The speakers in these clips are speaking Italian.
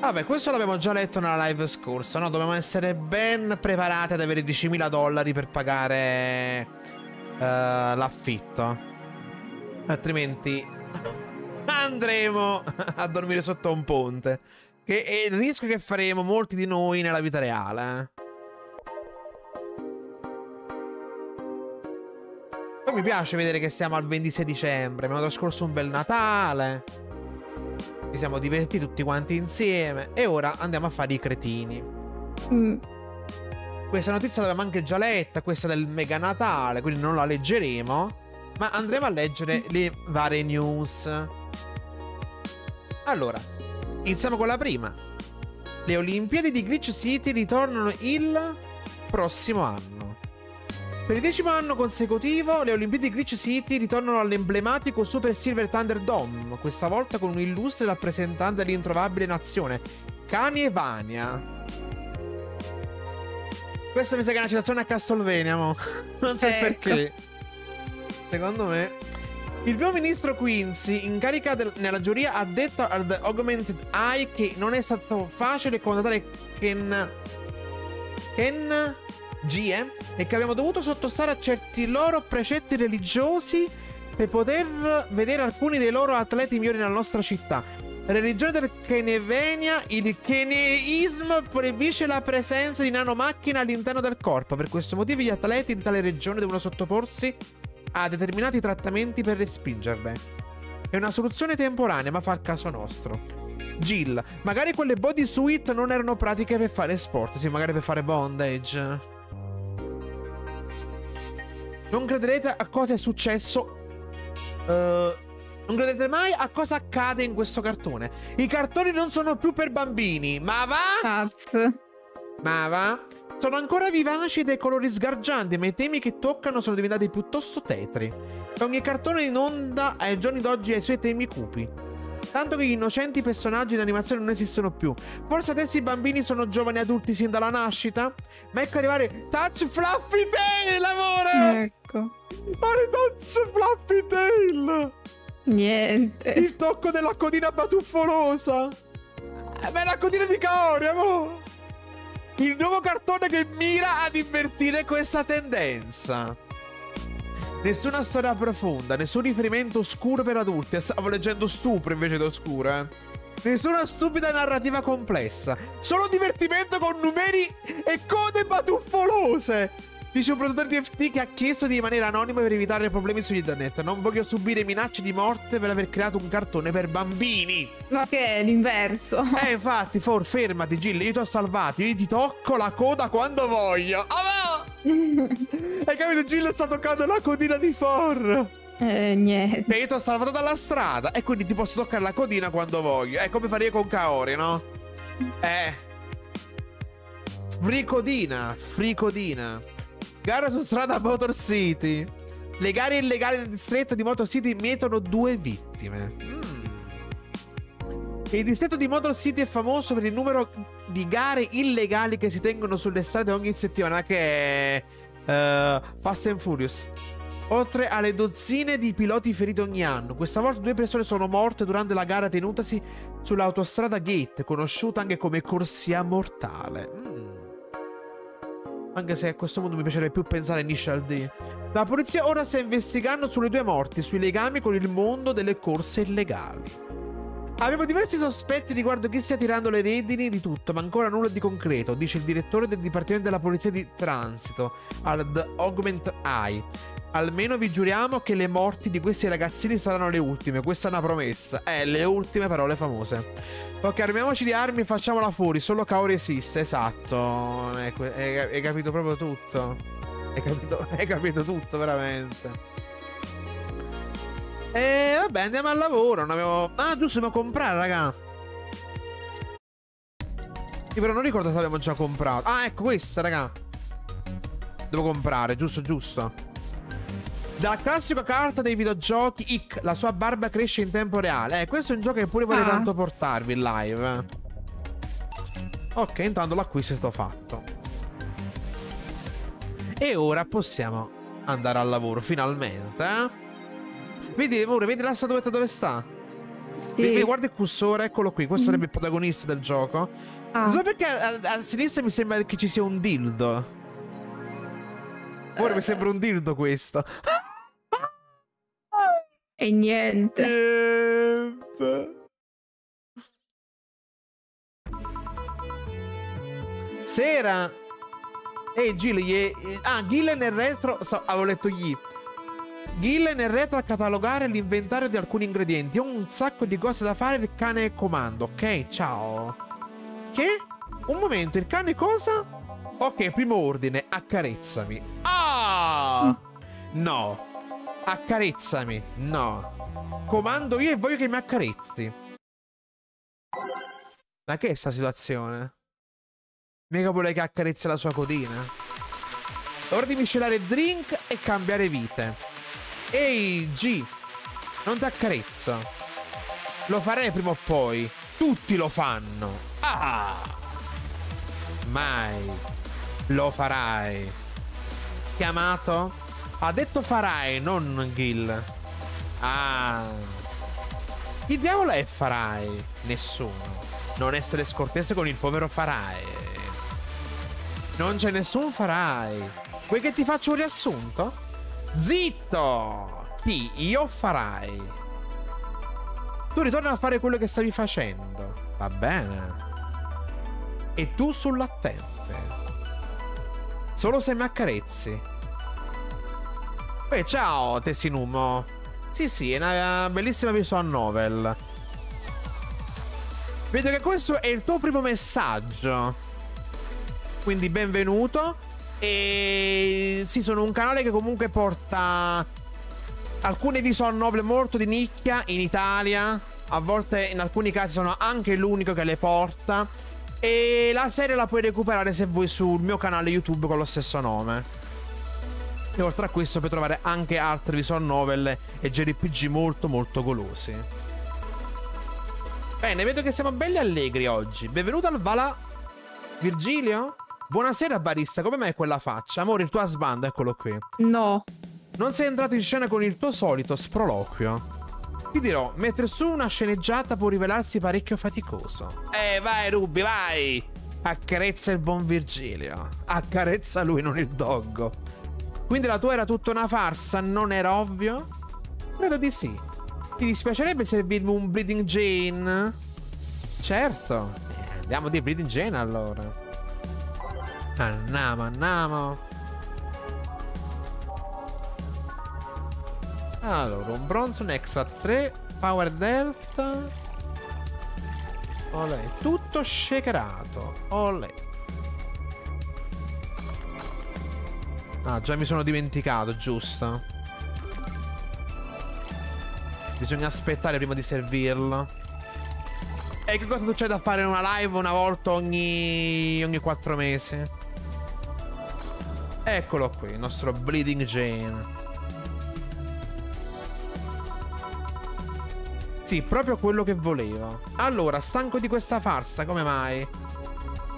Vabbè, questo l'abbiamo già letto nella live scorsa, no? Dobbiamo essere ben preparati ad avere 10.000 dollari per pagare uh, l'affitto. Altrimenti andremo a dormire sotto un ponte. Che è il rischio che faremo molti di noi nella vita reale. Poi mi piace vedere che siamo al 26 dicembre. Abbiamo trascorso un bel Natale. Ci siamo divertiti tutti quanti insieme. E ora andiamo a fare i cretini. Mm. Questa notizia l'abbiamo anche già letta. Questa del mega Natale. Quindi non la leggeremo. Ma andremo a leggere le varie news. Allora, iniziamo con la prima. Le Olimpiadi di Glitch City ritornano il prossimo anno. Per il decimo anno consecutivo, le Olimpiadi di Glitch City ritornano all'emblematico Super Silver Thunder Dome, questa volta con un illustre rappresentante dell'introvabile nazione, Cani e Vania. Questa mi sa che è una citazione a Castlevania, mo. non so ecco. perché. Secondo me il primo ministro Quincy, in carica del, nella giuria, ha detto ad Augmented Eye che non è stato facile contattare Ken. Ken Gie e che abbiamo dovuto sottostare a certi loro precetti religiosi per poter vedere alcuni dei loro atleti migliori nella nostra città. La religione del Kenevenia, il Keneismo, proibisce la presenza di nanomacchine all'interno del corpo. Per questo motivo gli atleti di tale regione devono sottoporsi a determinati trattamenti per respingerle. È una soluzione temporanea, ma fa il caso nostro. Jill, magari quelle bodysuit non erano pratiche per fare sport, sì, magari per fare bondage. Non crederete a cosa è successo. Uh, non credete mai a cosa accade in questo cartone. I cartoni non sono più per bambini, ma va? Cazzo. Ma va? Sono ancora vivaci dai colori sgargianti, ma i temi che toccano sono diventati piuttosto tetri. Ogni cartone in onda ai giorni d'oggi ha i suoi temi cupi. Tanto che gli innocenti personaggi in animazione non esistono più. Forse adesso i bambini sono giovani adulti sin dalla nascita? Ma ecco arrivare Touch Fluffy Tail, amore! Ecco. Fare Touch Fluffy Tail! Niente. Il tocco della codina batuffolosa! Eh, ma è la codina di Kaori, amore! il nuovo cartone che mira ad invertire questa tendenza. Nessuna storia profonda, nessun riferimento oscuro per adulti. Stavo leggendo stupro invece di oscuro, eh. Nessuna stupida narrativa complessa. Solo divertimento con numeri e code batuffolose. Dice un produttore di FT che ha chiesto di rimanere anonimo per evitare problemi su internet. Non voglio subire minacce di morte per aver creato un cartone per bambini. Ma che è l'inverso? Eh, infatti, For, fermati, Jill. Io ti ho salvato. Io ti tocco la coda quando voglio. Ah, Hai capito? Jill sta toccando la codina di For. Eh, niente. Io ti ho salvato dalla strada. E quindi ti posso toccare la codina quando voglio. È come fare io con Kaori, no? Eh. Fricodina. Fricodina. Gara su strada Motor City. Le gare illegali nel distretto di Motor City mietono due vittime. Mm. Il distretto di Motor City è famoso per il numero di gare illegali che si tengono sulle strade ogni settimana, che è uh, Fast and Furious. Oltre alle dozzine di piloti feriti ogni anno, questa volta due persone sono morte durante la gara tenutasi sull'autostrada Gate, conosciuta anche come corsia mortale. Mm. Anche se a questo punto mi piacerebbe più pensare a Initial D. La polizia ora sta investigando sulle due morti, sui legami con il mondo delle corse illegali. Abbiamo diversi sospetti riguardo chi stia tirando le redini di tutto, ma ancora nulla di concreto, dice il direttore del Dipartimento della Polizia di Transito, ad Augment Eye. Almeno vi giuriamo che le morti di questi ragazzini saranno le ultime. Questa è una promessa. Eh, le ultime parole famose. Ok, armiamoci di armi e facciamola fuori. Solo Kaori esiste, esatto. Hai, hai capito proprio tutto. Hai capito, hai capito tutto, veramente. E vabbè, andiamo al lavoro. Non avevo... Ah, giusto, dobbiamo comprare, raga. Sì, però non ricordo se l'abbiamo già comprato. Ah, ecco questa, raga. Devo comprare, giusto, giusto. Dalla classica carta dei videogiochi Ick, la sua barba cresce in tempo reale. Eh, questo è un gioco che pure vorrei ah. tanto portarvi in live. Ok, intanto l'acquisto è stato fatto. E ora possiamo andare al lavoro, finalmente, eh? Vedi, amore, vedi la statuetta dove sta? Sì. Mi guarda il cursore, eccolo qui. Questo sarebbe il protagonista del gioco. Ah, Non so perché a, a sinistra mi sembra che ci sia un dildo. Ora mi sembra un dildo questo. E niente. Yep. Sera. Ehi Gil, gli- ah, Gil è nel retro. so- avevo letto gli. Gil è retro a catalogare l'inventario di alcuni ingredienti. Ho un sacco di cose da fare. Il cane è comando. Ok, ciao. Che? Un momento, il cane cosa? Ok, primo ordine, accarezzami. Ah! No. Accarezzami. No. Comando io e voglio che mi accarezzi. Ma che è sta situazione? Mica vuole che accarezzi la sua codina? Ora di miscelare drink e cambiare vite. Ehi, G. Non ti accarezzo. Lo farei prima o poi. Tutti lo fanno. Ah! Mai. Lo farai. Chiamato? Ha detto farai, non Gil. Ah. Chi diavolo è farai? Nessuno. Non essere scortese con il povero farai. Non c'è nessun farai. Vuoi che ti faccio un riassunto? Zitto! Chi? Io farai. Tu ritorna a fare quello che stavi facendo. Va bene. E tu sull'attente. Solo se mi accarezzi. Beh, ciao, Tessinumo. Sì, sì, è una bellissima visual novel. Vedo che questo è il tuo primo messaggio. Quindi benvenuto. E sì, sono un canale che comunque porta alcune visual novel molto di nicchia in Italia. A volte, in alcuni casi, sono anche l'unico che le porta. E la serie la puoi recuperare se vuoi sul mio canale YouTube con lo stesso nome. E oltre a questo puoi trovare anche altre visual novel e JRPG molto molto golosi. Bene, vedo che siamo belli allegri oggi. Benvenuto al Vala Virgilio? Buonasera barista, come mai quella faccia? Amore, il tuo husband, eccolo qui. No. Non sei entrato in scena con il tuo solito sproloquio. Ti dirò, mettere su una sceneggiata può rivelarsi parecchio faticoso. Eh, vai Ruby, vai! Accarezza il buon Virgilio. Accarezza lui, non il doggo. Quindi la tua era tutta una farsa, non era ovvio? Credo di sì. Ti dispiacerebbe servirmi un Bleeding Jane? Certo. Eh, andiamo di Bleeding Jane allora. Andiamo, andiamo. Allora, un bronzo, un extra 3, power delta. Olè, tutto shakerato. Olè. Ah, già mi sono dimenticato, giusto. Bisogna aspettare prima di servirlo. E che cosa c'è da fare in una live una volta ogni... ogni 4 mesi? Eccolo qui, il nostro Bleeding Jane. Sì, proprio quello che volevo. Allora, stanco di questa farsa, come mai?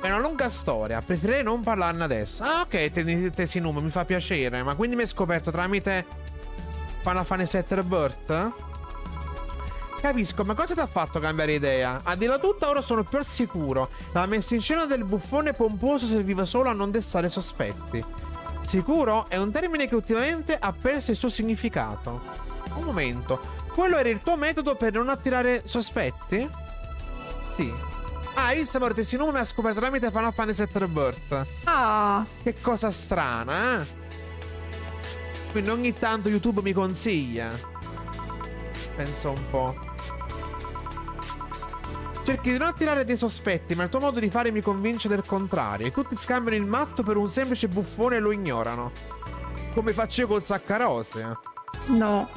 È una lunga storia, preferirei non parlarne adesso. Ah, ok, te- Tesinum, mi fa piacere. Ma quindi mi hai scoperto tramite Final Fantasy VII Birth? Capisco, ma cosa ti ha fatto cambiare idea? A dirla tutta, ora sono più al sicuro. La messa in scena del buffone pomposo serviva solo a non destare sospetti. Sicuro è un termine che ultimamente ha perso il suo significato. Un momento, quello era il tuo metodo per non attirare sospetti? Sì. Ah, Issamor Tessinum mi ha scoperto tramite Fantasy VII Birth. Ah, Che cosa strana, eh? Quindi ogni tanto YouTube mi consiglia. Penso un po'. Cerchi di non attirare dei sospetti, ma il tuo modo di fare mi convince del contrario. E tutti scambiano il matto per un semplice buffone e lo ignorano. Come faccio io col Saccarose. no.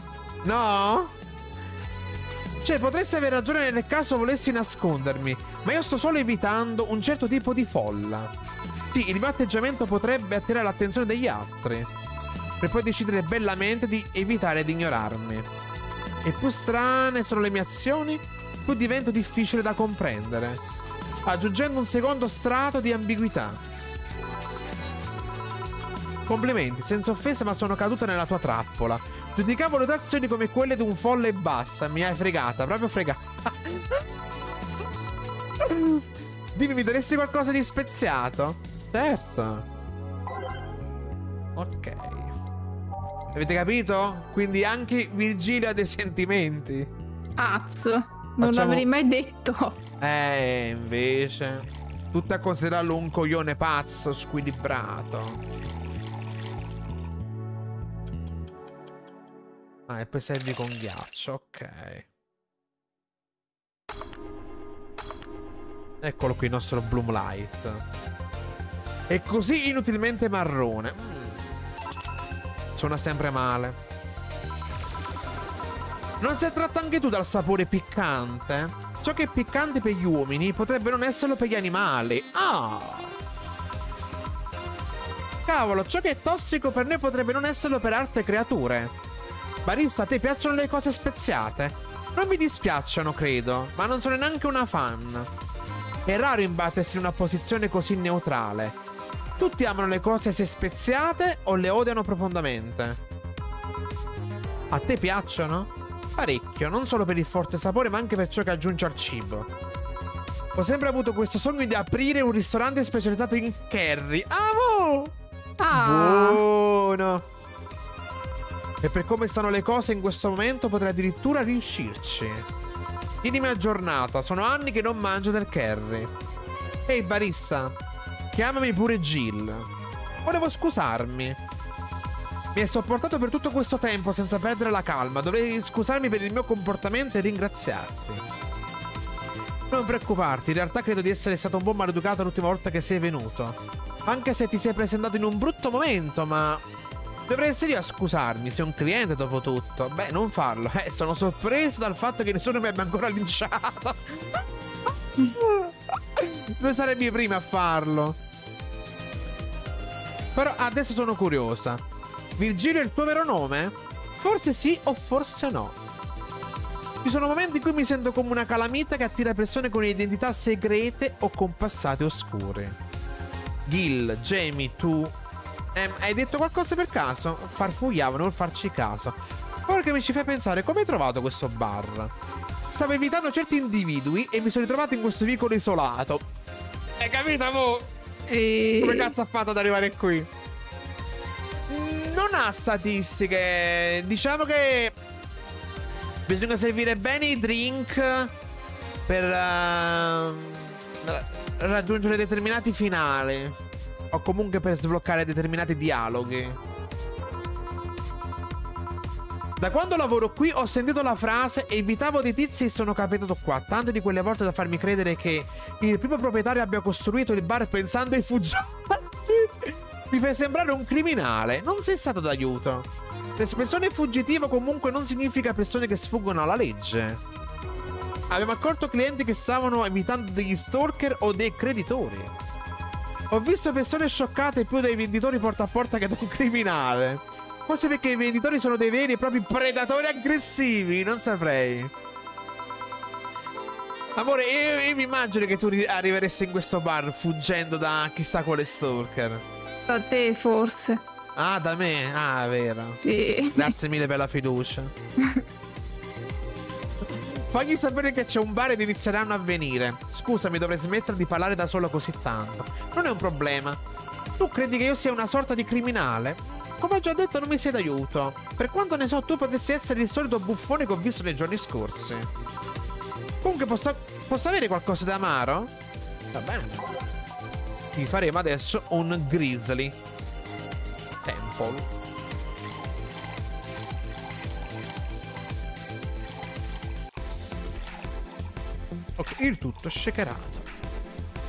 No? Cioè, potresti avere ragione nel caso volessi nascondermi, ma io sto solo evitando un certo tipo di folla. Sì, il mio atteggiamento potrebbe attirare l'attenzione degli altri, per poi decidere bellamente di evitare di ignorarmi. E più strane sono le mie azioni, più divento difficile da comprendere, aggiungendo un secondo strato di ambiguità. Complimenti, senza offesa, ma sono caduta nella tua trappola. Giudicavo valutazioni come quelle di un folle e basta. Mi hai fregata, proprio fregata. Dimmi, mi daresti qualcosa di speziato? Certo. Ok. Avete capito? Quindi anche Virgilio ha dei sentimenti. Azzo. Non Facciamo- l'avrei mai detto. Eh, invece. Tutto a considerarlo un coglione pazzo, squilibrato. Ah, e poi servi con ghiaccio, ok. Eccolo qui il nostro Bloom Light. È così inutilmente marrone. Mm. Suona sempre male. Non sei tratto anche tu dal sapore piccante? Ciò che è piccante per gli uomini potrebbe non esserlo per gli animali. Ah! Cavolo, ciò che è tossico per noi potrebbe non esserlo per altre creature. Barista, a te piacciono le cose speziate? Non mi dispiacciono, credo, ma non sono neanche una fan. È raro imbattersi in una posizione così neutrale. Tutti amano le cose se speziate o le odiano profondamente. A te piacciono? Parecchio, non solo per il forte sapore, ma anche per ciò che aggiunge al cibo. Ho sempre avuto questo sogno di aprire un ristorante specializzato in curry. Amo! Ah, Buono! E per come stanno le cose in questo momento potrei addirittura riuscirci. Tienimi aggiornata, sono anni che non mangio del curry. Ehi barista, chiamami pure Jill. Volevo scusarmi. Mi hai sopportato per tutto questo tempo senza perdere la calma. Dovrei scusarmi per il mio comportamento e ringraziarti. Non preoccuparti, in realtà credo di essere stato un po' maleducato l'ultima volta che sei venuto. Anche se ti sei presentato in un brutto momento, ma. Dovrei essere io a scusarmi, sei un cliente dopo tutto. Beh, non farlo, eh, sono sorpreso dal fatto che nessuno mi abbia ancora linciato. Dove sarebbe prima a farlo? Però adesso sono curiosa. Virgilio è il tuo vero nome? Forse sì o forse no. Ci sono momenti in cui mi sento come una calamita che attira persone con identità segrete o con passati oscuri. Gil, Jamie, tu. Ehm, hai detto qualcosa per caso? Farfugliavo, non farci caso. Ora che mi ci fai pensare, come hai trovato questo bar? Stavo evitando certi individui e mi sono ritrovato in questo vicolo isolato. Hai capito, mo? e... Come cazzo ha fatto ad arrivare qui? Non ha statistiche. Diciamo che bisogna servire bene i drink per ra- raggiungere determinati finali. O comunque per sbloccare determinati dialoghi. Da quando lavoro qui ho sentito la frase evitavo dei tizi e sono capitato qua. Tante di quelle volte da farmi credere che il primo proprietario abbia costruito il bar pensando ai fuggiati. Mi fai sembrare un criminale. Non sei stato d'aiuto. L'espressione fuggitivo comunque non significa persone che sfuggono alla legge. Abbiamo accolto clienti che stavano evitando degli stalker o dei creditori. Ho visto persone scioccate più dai venditori porta a porta che da un criminale. Forse perché i venditori sono dei veri e propri predatori aggressivi, non saprei. Amore, io, io mi immagino che tu ri- arriveresti in questo bar fuggendo da chissà quale stalker. Da te forse. Ah, da me? Ah, vero. Sì. Grazie mille per la fiducia. Fagli sapere che c'è un bar ed inizieranno a venire. Scusami, dovrei smettere di parlare da solo così tanto. Non è un problema. Tu credi che io sia una sorta di criminale? Come ho già detto, non mi sei d'aiuto. Per quanto ne so, tu potresti essere il solito buffone che ho visto nei giorni scorsi. Comunque, posso, posso avere qualcosa da amaro? Va bene. Ti faremo adesso un Grizzly Temple. Ok, il tutto shakerato.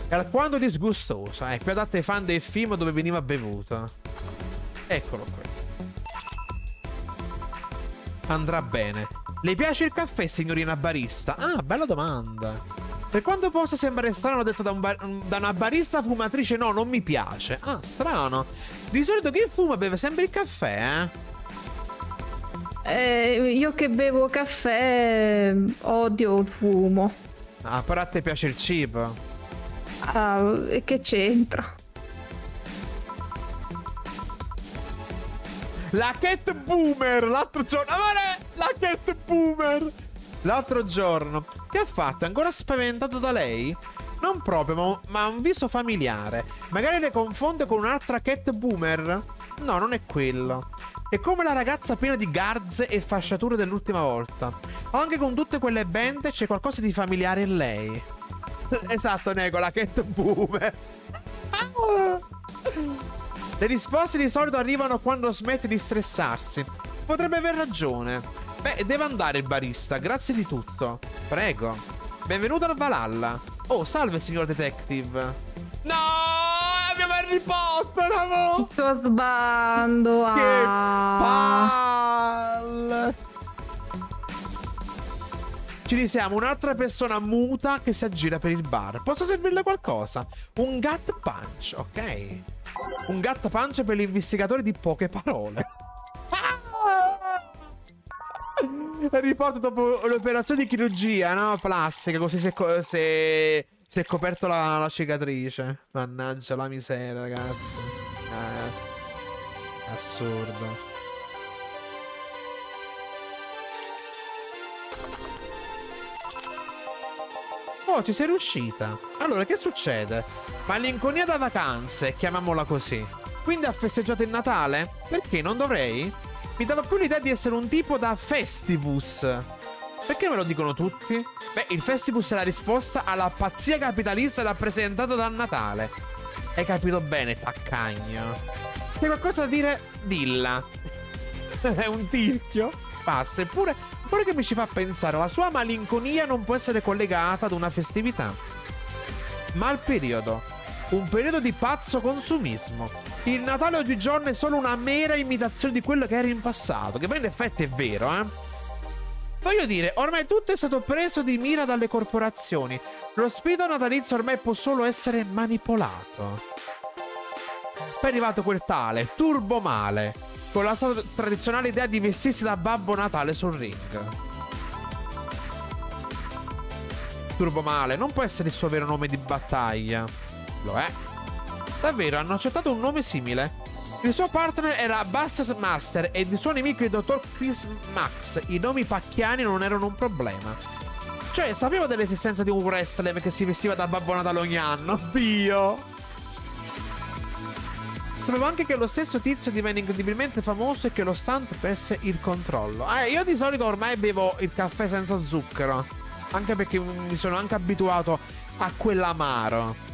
È alquanto disgustoso. Eh, più adatto ai fan del film dove veniva bevuto. Eccolo qui. Andrà bene. Le piace il caffè, signorina barista? Ah, bella domanda. Per quanto possa sembrare strano detto da, un bar- da una barista fumatrice, no, non mi piace. Ah, strano. Di solito chi fuma beve sempre il caffè, eh? Eh, io che bevo caffè odio il fumo. Ah, però a te piace il cibo. Ah, e che c'entra? La cat boomer l'altro giorno. Amore, la cat boomer. L'altro giorno. Che ha fatto? Ancora spaventato da lei? Non proprio, ma, ha un viso familiare. Magari le confonde con un'altra cat boomer? No, non è quello. È come la ragazza piena di garze e fasciature dell'ultima volta. Anche con tutte quelle bende c'è qualcosa di familiare in lei. esatto, Nego, la cat boomer. Le risposte di solito arrivano quando smette di stressarsi. Potrebbe aver ragione. Beh, deve andare il barista, grazie di tutto. Prego. Benvenuto al Valhalla. Oh, salve, signor detective. No! Abbiamo Harry Potter, amore! Sto sbando. Che ah. palle! Ci risiamo un'altra persona muta che si aggira per il bar. Posso servirle qualcosa? Un gut punch, ok? Un gut punch per l'investigatore di poche parole. Riporto dopo l'operazione di chirurgia, no? Plastica, così si è- si è coperto la, la cicatrice. Mannaggia la miseria, ragazzi. Eh, assurdo. Oh, ci sei riuscita. Allora, che succede? Malinconia da vacanze, chiamiamola così. Quindi ha festeggiato il Natale? Perché non dovrei? Mi dava più l'idea di essere un tipo da Festivus. Perché me lo dicono tutti? Beh, il Festivus è la risposta alla pazzia capitalista rappresentata dal Natale. Hai capito bene, taccagno. Se hai qualcosa da dire, dilla. è un tirchio. Passa. Eppure, quello che mi ci fa pensare, la sua malinconia non può essere collegata ad una festività, ma al periodo. Un periodo di pazzo consumismo. Il Natale oggigiorno è solo una mera imitazione di quello che era in passato, che poi in effetti è vero, eh. Voglio dire, ormai tutto è stato preso di mira dalle corporazioni. Lo spirito natalizio ormai può solo essere manipolato. Poi è arrivato quel tale, Turbo Male, con la sua tradizionale idea di vestirsi da Babbo Natale sul ring. Turbo Male non può essere il suo vero nome di battaglia. Lo è. Davvero, hanno accettato un nome simile. Il suo partner era Buster Master ed il suo nemico il dottor Chris Max. I nomi pacchiani non erano un problema. Cioè, sapevo dell'esistenza di un wrestler che si vestiva da Babbo Natale ogni anno. Dio! Sapevo anche che lo stesso tizio divenne incredibilmente famoso e che lo stunt perse il controllo. Eh, io di solito ormai bevo il caffè senza zucchero. Anche perché mi sono anche abituato a quell'amaro.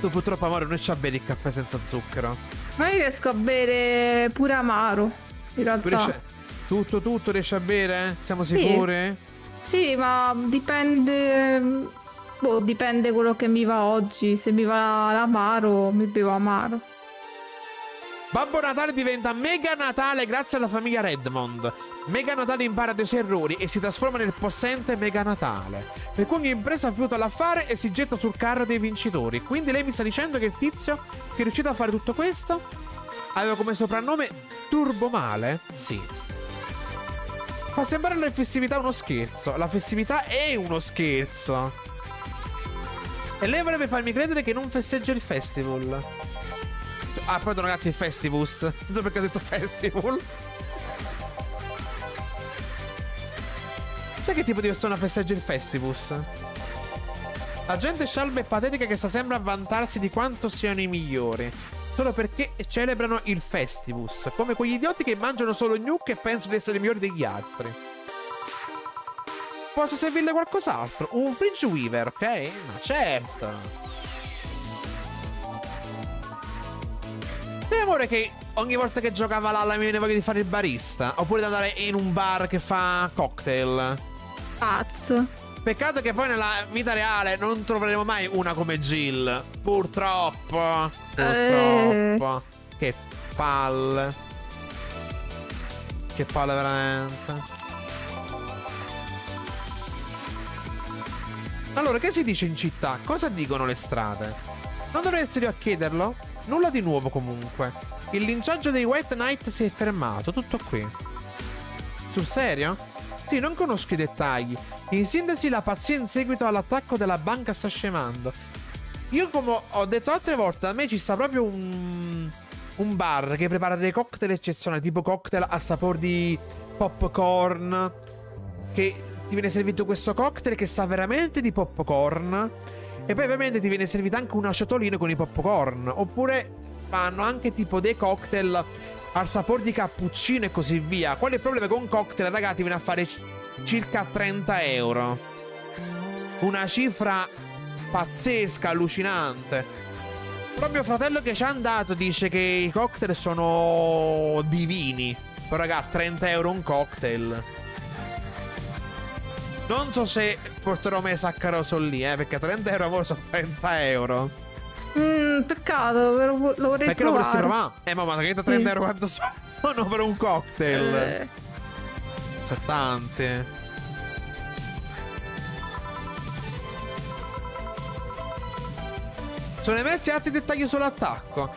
Tu purtroppo, amore, non ci a bere il caffè senza zucchero. Ma io riesco a bere pure amaro. In realtà. riesci a- Tutto, tutto riesci a bere? Siamo Sì. sicuri? Sì, ma dipende. Boh, dipende quello che mi va oggi. Se mi va l'amaro, mi bevo amaro. Babbo Natale diventa Mega Natale grazie alla famiglia Redmond. Mega Natale impara dai suoi errori e si trasforma nel possente Mega Natale. Per cui ogni impresa ha fiuto l'affare e si getta sul carro dei vincitori. Quindi lei mi sta dicendo che il tizio che è riuscito a fare tutto questo aveva come soprannome Turbo Male? Sì. Fa sembrare la festività uno scherzo. La festività è uno scherzo. E lei vorrebbe farmi credere che non festeggia il festival. Ah, poi ragazzi, Festivus. Non so perché ho detto festival. Sai che tipo di persona festeggia il Festivus? La gente scialba e patetica che sta sempre a vantarsi di quanto siano i migliori. Solo perché celebrano il Festivus. Come quegli idioti che mangiano solo gnocchi e pensano di essere migliori degli altri. Posso servirle qualcos'altro? Un fridge weaver, ok? Ma certo. E amore che ogni volta che giocava l'alla mi voglia di fare il barista. Oppure di andare in un bar che fa cocktail. Cazzo. Peccato che poi nella vita reale non troveremo mai una come Jill. Purtroppo. Purtroppo. Che palle. Che palle veramente. Allora, che si dice in città? Cosa dicono le strade? Non dovrei essere io a chiederlo? Nulla di nuovo comunque. Il linciaggio dei White Knight si è fermato, tutto qui. Sul serio? Sì, non conosco i dettagli. In sintesi, la pazzia in seguito all'attacco della banca sta scemando. Io, come ho detto altre volte, a me ci sta proprio un. un bar che prepara dei cocktail eccezionali, tipo cocktail a sapore di popcorn, che ti viene servito questo cocktail che sa veramente di popcorn. E poi ovviamente ti viene servita anche una ciotolina con i popcorn. Oppure fanno anche tipo dei cocktail al sapore di cappuccino e così via. Qual è il problema con cocktail, ragazzi? Viene a fare circa 30 euro. Una cifra pazzesca, allucinante. Mio fratello che ci ha andato dice che i cocktail sono divini. Però raga, 30 euro un cocktail. Non so se porterò me Saccaroso lì, eh, perché 30 euro amore sono 30 euro. Mmm, peccato, lo, lo vorrei Perché provare. lo vorresti provare? Eh, mamma, 30 sì. euro quanto sono per un cocktail? Eh. Sono tanti. Sono emersi altri dettagli sull'attacco.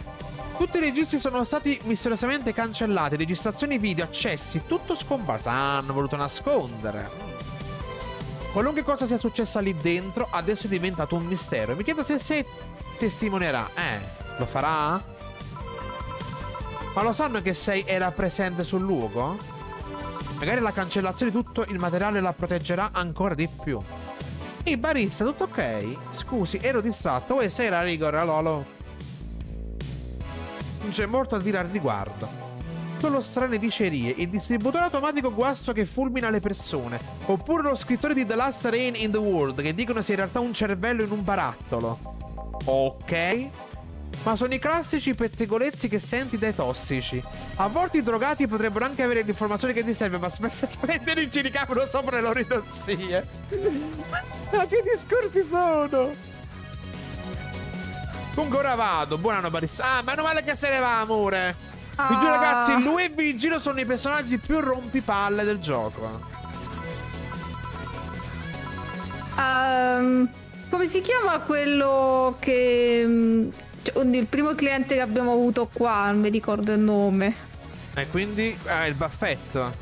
Tutti i registri sono stati misteriosamente cancellati. Registrazioni video, accessi, tutto scomparso. Ah, hanno voluto nascondere. Qualunque cosa sia successa lì dentro, adesso è diventato un mistero. Mi chiedo se, se testimonierà. Eh, lo farà? Ma lo sanno che sei era presente sul luogo? Magari la cancellazione di tutto il materiale la proteggerà ancora di più. Ehi barista, tutto ok? Scusi, ero distratto. Vuoi sei la rigore, Lolo? Non c'è molto a dire al riguardo. Solo strane dicerie, il distributore automatico guasto che fulmina le persone, oppure lo scrittore di The Last Rain in the World che dicono sia in realtà un cervello in un barattolo. Ok. Ma sono i classici pettegolezzi che senti dai tossici. A volte i drogati potrebbero anche avere l'informazione che ti serve, ma spesso non ci ricavano sopra le loro idiozie. ma che discorsi sono? Comunque ora vado. Buonanno barista. Ah, meno male che se ne va, amore. Ah. Vi giuro, ragazzi, lui e Vigilo sono i personaggi più rompipalle del gioco. Um, come si chiama quello che... Cioè, il primo cliente che abbiamo avuto qua, non mi ricordo il nome. E quindi... Ah, il baffetto.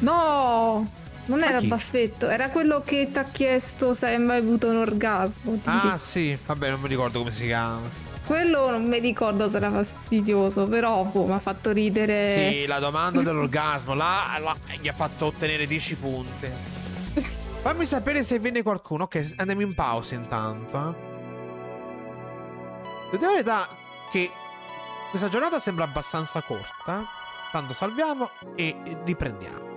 No! Non era il baffetto, era quello che ti ha chiesto se hai mai avuto un orgasmo. Tipo. Ah, sì, vabbè, non mi ricordo come si chiama. Quello non mi ricordo se era fastidioso, però boh, mi ha fatto ridere. Sì, la domanda dell'orgasmo, là, là, gli ha fatto ottenere 10 punti. Fammi sapere se viene qualcuno. Ok, andiamo in pausa intanto. Devo dire la verità che questa giornata sembra abbastanza corta. Tanto salviamo e riprendiamo.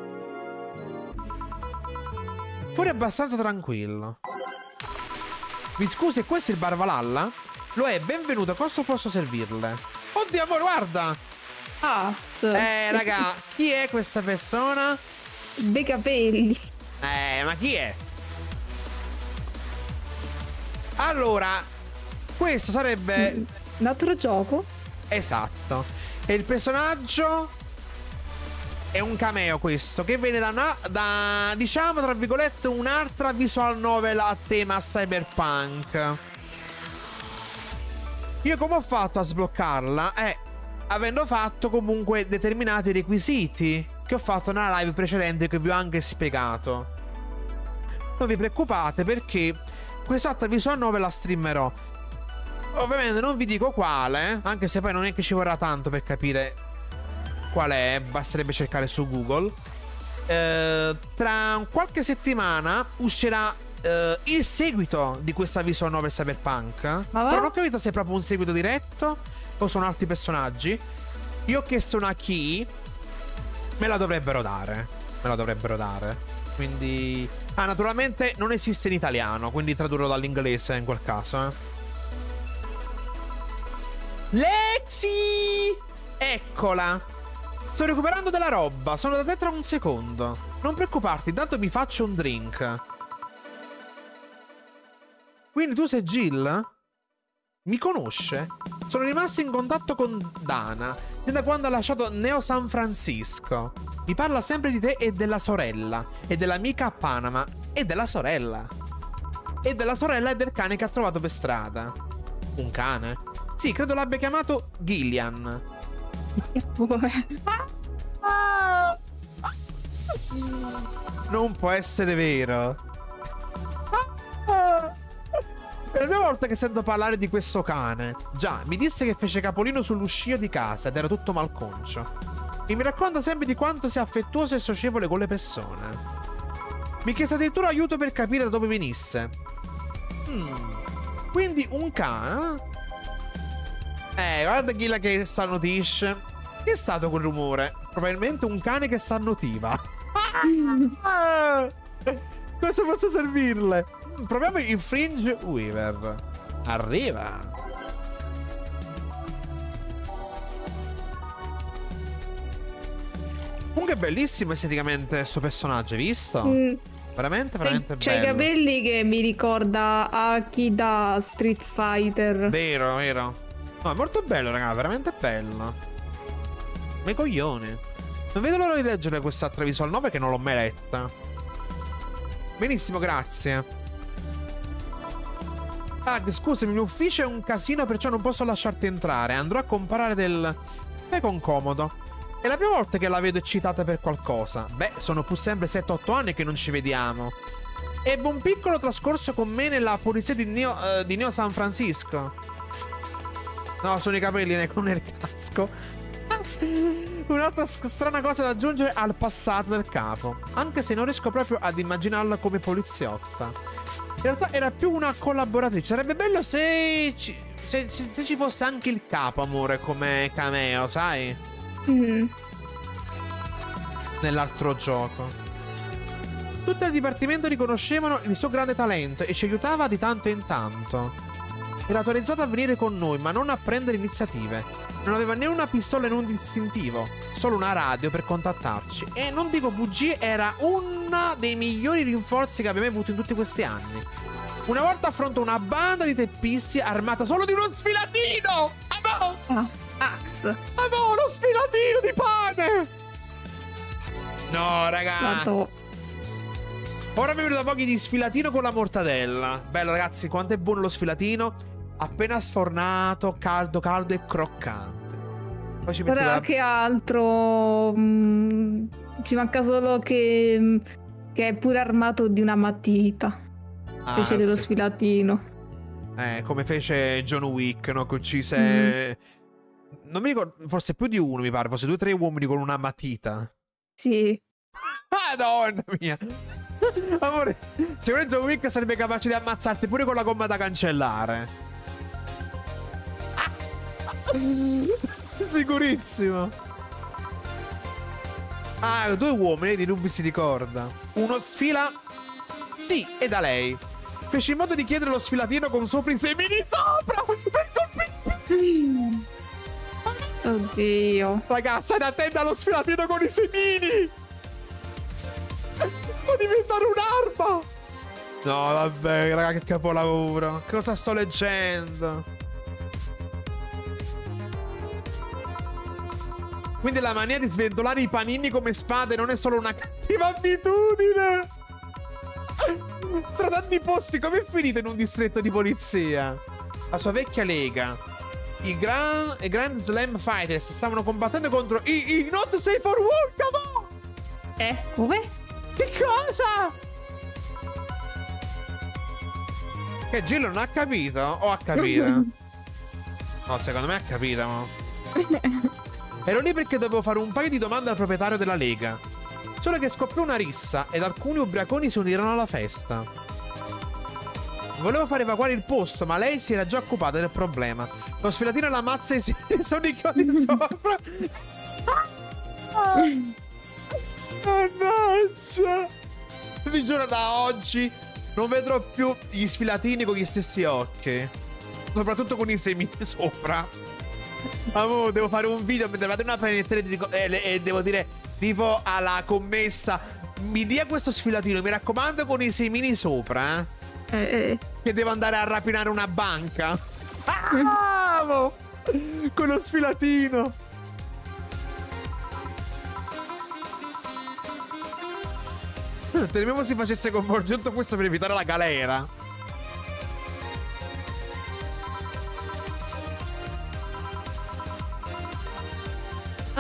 Fuori abbastanza tranquillo. Mi scusi, questo è il bar Valhalla? Lo è, benvenuto, cosa posso servirle? Oddio, guarda! Ah, eh, raga, chi è questa persona? Bei capelli. Eh, ma chi è? Allora, questo sarebbe... Un altro gioco? Esatto. E il personaggio è un cameo questo che viene da, una, da diciamo tra virgolette un'altra visual novel a tema cyberpunk. Io come ho fatto a sbloccarla? Eh, avendo fatto comunque determinati requisiti che ho fatto nella live precedente che vi ho anche spiegato. Non vi preoccupate perché quest'altra visual novel la streamerò. Ovviamente non vi dico quale, anche se poi non è che ci vorrà tanto per capire qual è, basterebbe cercare su Google. Eh, tra qualche settimana uscirà eh, il seguito di questa visual novel cyberpunk. Ma Però non ho capito se è proprio un seguito diretto o sono altri personaggi. Io ho chiesto una key. Me la dovrebbero dare. Me la dovrebbero dare. Quindi... Ah, naturalmente non esiste in italiano, quindi tradurrò dall'inglese in quel caso. Eh. Lexi! Eccola! Sto recuperando della roba, sono da te tra un secondo. Non preoccuparti, intanto mi faccio un drink. Quindi tu sei Jill? Mi conosce? Sono rimasto in contatto con Dana, da quando ha lasciato Neo San Francisco. Mi parla sempre di te e della sorella, e dell'amica a Panama, e della sorella. E della sorella e del cane che ha trovato per strada. Un cane? Sì, credo l'abbia chiamato Gillian. Non può essere vero. È la prima volta che sento parlare di questo cane. Già, mi disse che fece capolino sull'uscio di casa ed era tutto malconcio. E mi racconta sempre di quanto sia affettuoso e socievole con le persone. Mi chiese addirittura aiuto per capire da dove venisse. Hmm. Quindi un cane? Eh, guarda chi la che starnutisce. Che è stato quel rumore? Probabilmente un cane che starnutiva. Ah! Cosa posso servirle? Proviamo il Fringe Weaver. Arriva. Comunque è bellissimo esteticamente questo personaggio, hai visto? Mm. Veramente, veramente C'è i capelli che mi ricorda Aki da Street Fighter. Vero, vero. No, è molto bello, raga, veramente bello. Ma coglioni. Non vedo l'ora di leggere quest'altra visual 9 che non l'ho mai letta. Benissimo, grazie. Ah, scusami, il mio ufficio è un casino, perciò non posso lasciarti entrare. Andrò a comprare del... Fai con comodo. È la prima volta che la vedo eccitata per qualcosa. Beh, sono pur sempre 7-8 anni che non ci vediamo. Ebbe un piccolo trascorso con me nella polizia di Neo, uh, di Neo San Francisco. No, sono i capelli con il casco. Un'altra strana cosa da aggiungere al passato del capo. Anche se non riesco proprio ad immaginarla come poliziotta. In realtà era più una collaboratrice. Sarebbe bello se ci, se, se, se ci fosse anche il capo, amore, come cameo, sai? Mm. Nell'altro gioco. Tutti al dipartimento riconoscevano il suo grande talento e ci aiutava di tanto in tanto. Era autorizzata a venire con noi, ma non a prendere iniziative. Non aveva né una pistola né un distintivo, solo una radio per contattarci. E non dico bugie, era uno dei migliori rinforzi che abbiamo avuto in tutti questi anni. Una volta affrontò una banda di teppisti armata solo di uno sfilatino! Amo! Ah, Ax! Amo, uno sfilatino di pane! No, raga! Quanto... Ora mi è venuto pochi di sfilatino con la mortadella. Bello, ragazzi, quanto è buono lo sfilatino. Appena sfornato, caldo, caldo e croccante. Poi ci metto la... che altro? Mm, ci manca solo che, mm, che è pure armato di una matita. Ah, fece dello sfilatino. Eh, come fece John Wick, no? Che uccise... Mm. Non mi ricordo, forse più di uno mi pare, forse due o tre uomini con una matita. Sì. Madonna mia. Amore, secondo John Wick sarebbe capace di ammazzarti pure con la gomma da cancellare. Sicurissimo. Ah, due uomini di Ruby si ricorda. Uno sfila. Sì, e da lei. Fece in modo di chiedere lo sfilatino con sopra i semini sopra. Oddio. Ragazza, da attenta allo sfilatino con i semini. Può diventare un'arma. No, vabbè, raga, che capolavoro. Cosa sto leggendo? Quindi la mania di sventolare i panini come spade non è solo una cattiva abitudine. Tra tanti posti, come è finita in un distretto di polizia? La sua vecchia lega. I Grand, i Grand Slam Fighters stavano combattendo contro i, i Not Safe for Work, cavò! Eh, come? Che cosa? Che Jill non ha capito? O ha capito? no, secondo me ha capito, mo. Ero lì perché dovevo fare un paio di domande al proprietario della lega. Solo che scoppiò una rissa ed alcuni ubriaconi si unirono alla festa. Volevo far evacuare il posto, ma lei si era già occupata del problema. Lo sfilatino la mazza e si sonicchiò di sopra. Mannaggia! Vi giuro da oggi non vedrò più gli sfilatini con gli stessi occhi. Soprattutto con i semini sopra. Amore, devo fare un video mentre vado in una penetrazione e, e, e devo dire, tipo alla commessa, mi dia questo sfilatino, mi raccomando, con i semini sopra, eh? Eh, eh. Che devo andare a rapinare una banca. Ah, con lo sfilatino. Temiamo si facesse coinvolgimento questo per evitare la galera.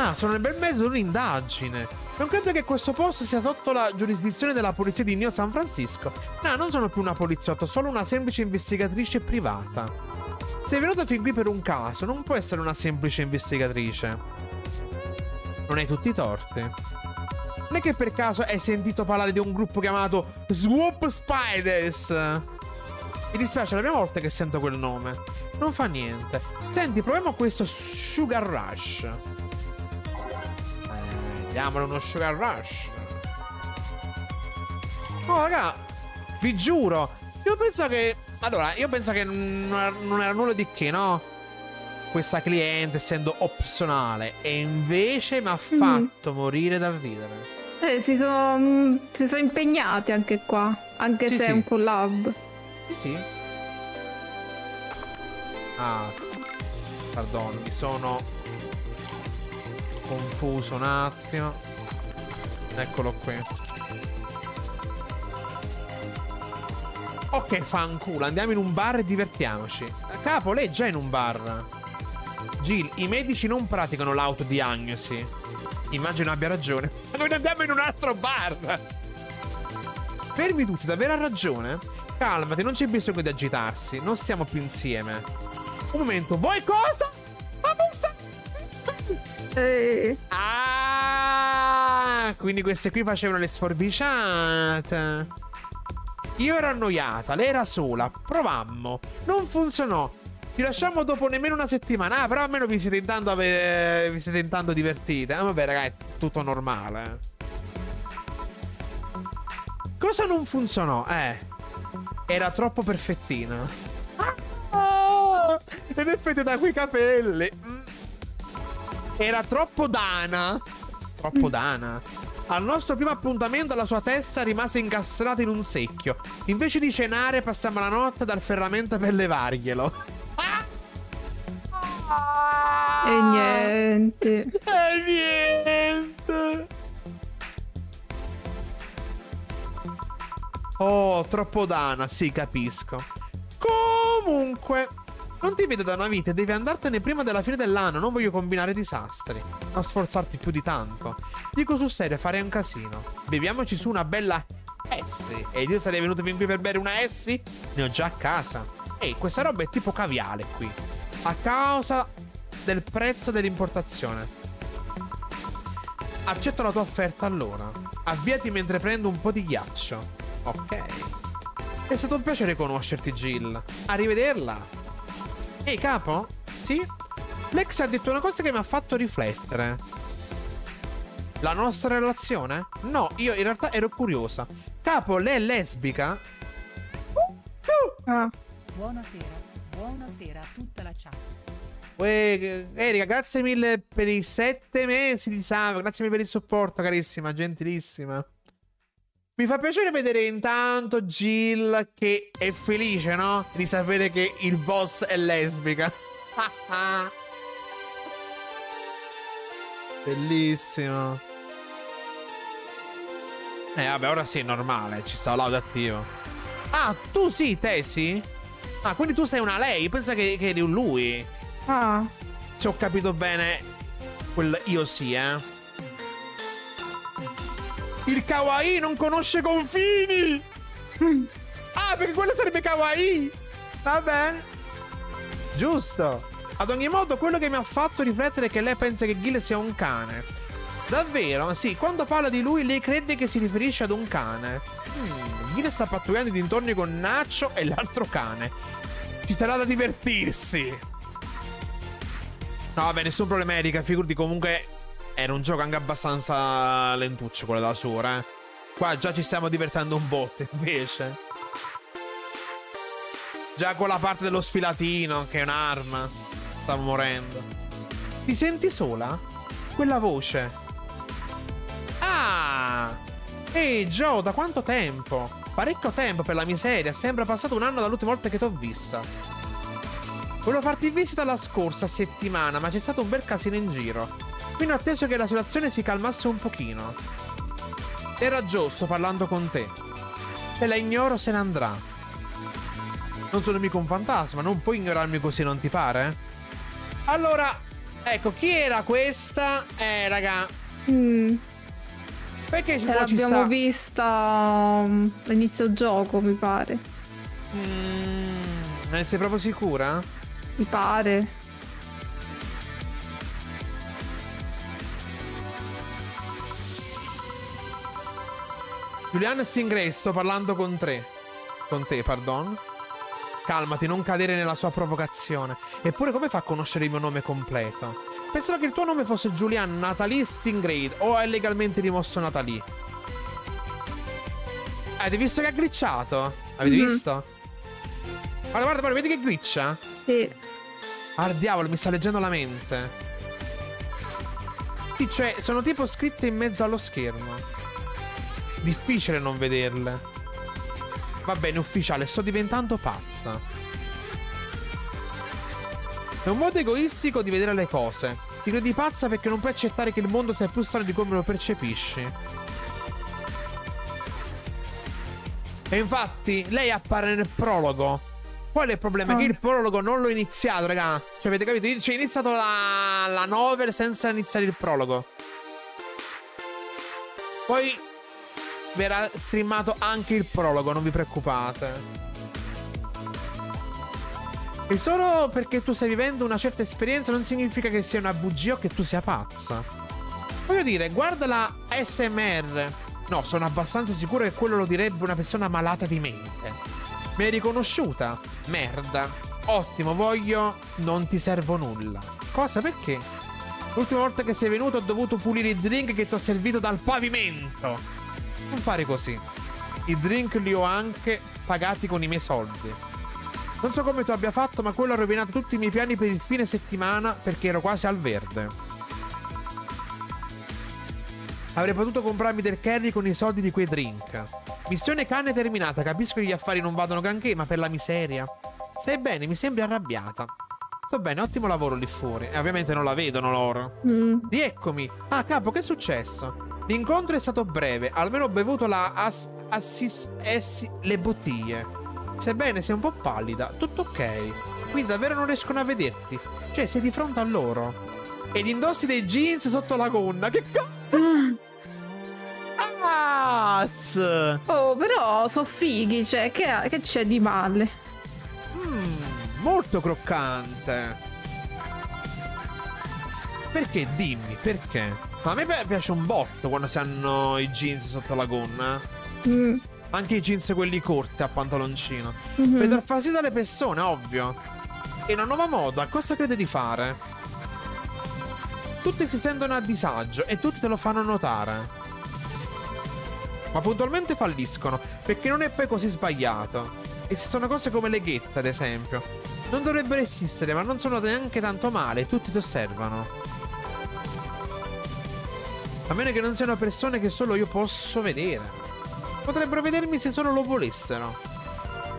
Ah, sono nel bel mezzo di un'indagine. Non credo che questo posto sia sotto la giurisdizione della polizia di Neo San Francisco. No, non sono più una poliziotto, solo una semplice investigatrice privata. Sei venuta fin qui per un caso, non può essere una semplice investigatrice. Non hai tutti i torti. Non è che per caso hai sentito parlare di un gruppo chiamato Swoop Spiders? Mi dispiace, è la prima volta che sento quel nome. Non fa niente. Senti, proviamo questo Sugar Rush. Diamolo uno Sugar Rush. Oh, raga, vi giuro. Io penso che... Allora, io penso che non era, nulla di che, no? Questa cliente essendo opzionale. E invece mi ha mm. fatto mm. morire da ridere. Eh, si sono, mm, si sono impegnati anche qua. Anche sì, se sì. è un collab. Sì, sì. Ah, pardon, mi sono confuso un attimo. Eccolo qui. Ok, fanculo, andiamo in un bar e divertiamoci. Capo, lei è già in un bar. Jill, i medici non praticano l'autodiagnosi. Immagino abbia ragione. Ma noi andiamo in un altro bar. Fermi tutti, davvero ha ragione? Calmati, non c'è bisogno di agitarsi. Non stiamo più insieme. Un momento, vuoi cosa? Eh. Ah, quindi queste qui facevano le sforbiciate. Io ero annoiata, lei era sola. Provammo. Non funzionò. Ti lasciamo dopo nemmeno una settimana. Ah, però almeno vi siete intanto, ave... vi siete intanto divertite. Ah, vabbè, ragazzi, è tutto normale. Cosa non funzionò? Eh. Era troppo perfettina. Ah, in effetti da quei capelli. Mm. Era troppo dana. Troppo dana. Al nostro primo appuntamento la sua testa rimase incastrata in un secchio. Invece di cenare passiamo la notte dal ferramenta per levarglielo. E niente. E niente. Oh, troppo dana, sì, capisco. Comunque, non ti vedo da una vita e devi andartene prima della fine dell'anno. Non voglio combinare disastri. Non sforzarti più di tanto. Dico sul serio, farei un casino. Beviamoci su una bella S. E io sarei venuto fin qui per bere una S? Ne ho già a casa. Ehi, questa roba è tipo caviale qui. A causa del prezzo dell'importazione. Accetto la tua offerta allora. Avviati mentre prendo un po' di ghiaccio. Ok. È stato un piacere conoscerti, Jill. Arrivederla. Ehi, capo? Sì? Lex ha detto una cosa che mi ha fatto riflettere. La nostra relazione? No, io in realtà ero curiosa. Capo, lei è lesbica? Ah. Buonasera, buonasera a tutta la chat. Uè, Erika, grazie mille per i sette mesi di salve. Grazie mille per il supporto, carissima, gentilissima. Mi fa piacere vedere intanto Jill che è felice, no? Di sapere che il boss è lesbica. Bellissimo. Eh, vabbè, ora sì, è normale. Ci sta l'audio attivo. Ah, tu sì, te sì? Ah, quindi tu sei una lei. Pensa che, che eri un lui. Ah. Se ho capito bene, quel io sì, eh. Il kawaii non conosce confini. Ah, perché quello sarebbe kawaii. Va bene. Giusto. Ad ogni modo, quello che mi ha fatto riflettere è che lei pensa che Gil sia un cane. Davvero? Sì, quando parla di lui, lei crede che si riferisce ad un cane. Hmm, Gil sta pattugliando i dintorni con Nacho e l'altro cane. Ci sarà da divertirsi. No, vabbè, nessun problema, Erika. Figurati, comunque era un gioco anche abbastanza lentuccio quello da Sora, eh. Qua già ci stiamo divertendo un botto, invece. Già con la parte dello sfilatino, che è un'arma. Stavo morendo. Ti senti sola? Quella voce. Ah! Ehi, Joe, da quanto tempo? Parecchio tempo per la miseria. Sembra passato un anno dall'ultima volta che ti ho vista. Volevo farti visita la scorsa settimana, ma c'è stato un bel casino in giro. Quindi ho atteso che la situazione si calmasse un pochino. Era Joe, sto parlando con te. Se la ignoro se ne andrà. Non sono mica un fantasma, non puoi ignorarmi così, non ti pare? Allora, ecco, chi era questa? Eh, raga. Mm. Perché ci l'abbiamo sta... vista um, all'inizio gioco, mi pare. Mm, ne sei proprio sicura? Mi pare. Julian Stingray, sto parlando con te. Con te, pardon. Calmati, non cadere nella sua provocazione. Eppure come fa a conoscere il mio nome completo? Pensavo che il tuo nome fosse Julian Natalie Stingray o è legalmente rimosso Natalie? Avete visto che ha glitchato? Avete mm-hmm. visto? Guarda, guarda, guarda, vedi che glitcha? Sì. Ah, diavolo, mi sta leggendo la mente. Sì, cioè, sono tipo scritte in mezzo allo schermo. Difficile non vederle. Va bene, ufficiale, sto diventando pazza. È un modo egoistico di vedere le cose. Ti credi pazza perché non puoi accettare che il mondo sia più strano di come lo percepisci. E infatti, lei appare nel prologo. Qual è il problema? Oh. Che il prologo non l'ho iniziato, raga. Cioè, avete capito? Cioè, ho iniziato la, la novel senza iniziare il prologo. Poi verrà streamato anche il prologo, non vi preoccupate. E solo perché tu stai vivendo una certa esperienza non significa che sia una bugia o che tu sia pazza. Voglio dire, guarda la SMR. No, sono abbastanza sicuro che quello lo direbbe una persona malata di mente. Mi hai riconosciuta? Merda. Ottimo, voglio... Non ti servo nulla. Cosa? Perché? L'ultima volta che sei venuto ho dovuto pulire i drink che ti ho servito dal pavimento. Non fare così. I drink li ho anche pagati con i miei soldi. Non so come tu abbia fatto, ma quello ha rovinato tutti i miei piani per il fine settimana perché ero quasi al verde. Avrei potuto comprarmi del curry con i soldi di quei drink. Missione cane terminata, capisco che gli affari non vadano granché, ma per la miseria. Stai bene, mi sembri arrabbiata. Sto bene, ottimo lavoro lì fuori. E ovviamente non la vedono loro. Mm. Rieccomi. Ah, capo, che è successo? L'incontro è stato breve, almeno ho bevuto la as, assis essi le bottiglie. Sebbene sei un po' pallida, tutto ok. Quindi davvero non riescono a vederti. Cioè, sei di fronte a loro. Ed indossi dei jeans sotto la gonna. Che cazzo? Azz! Oh, però sono fighi, cioè, che, che c'è di male? Mmm, molto croccante. Perché? Dimmi, perché? Ma a me piace un botto quando si hanno i jeans sotto la gonna. Mm. Anche i jeans quelli corti a pantaloncino. Mm-hmm. Per dar fastidio alle persone, ovvio. È una nuova moda, cosa crede di fare? Tutti si sentono a disagio e tutti te lo fanno notare. Ma puntualmente falliscono, perché non è poi così sbagliato. Esistono cose come le ghette, ad esempio. Non dovrebbero esistere, ma non sono neanche tanto male, e tutti ti osservano. A meno che non siano persone che solo io posso vedere. Potrebbero vedermi se solo lo volessero.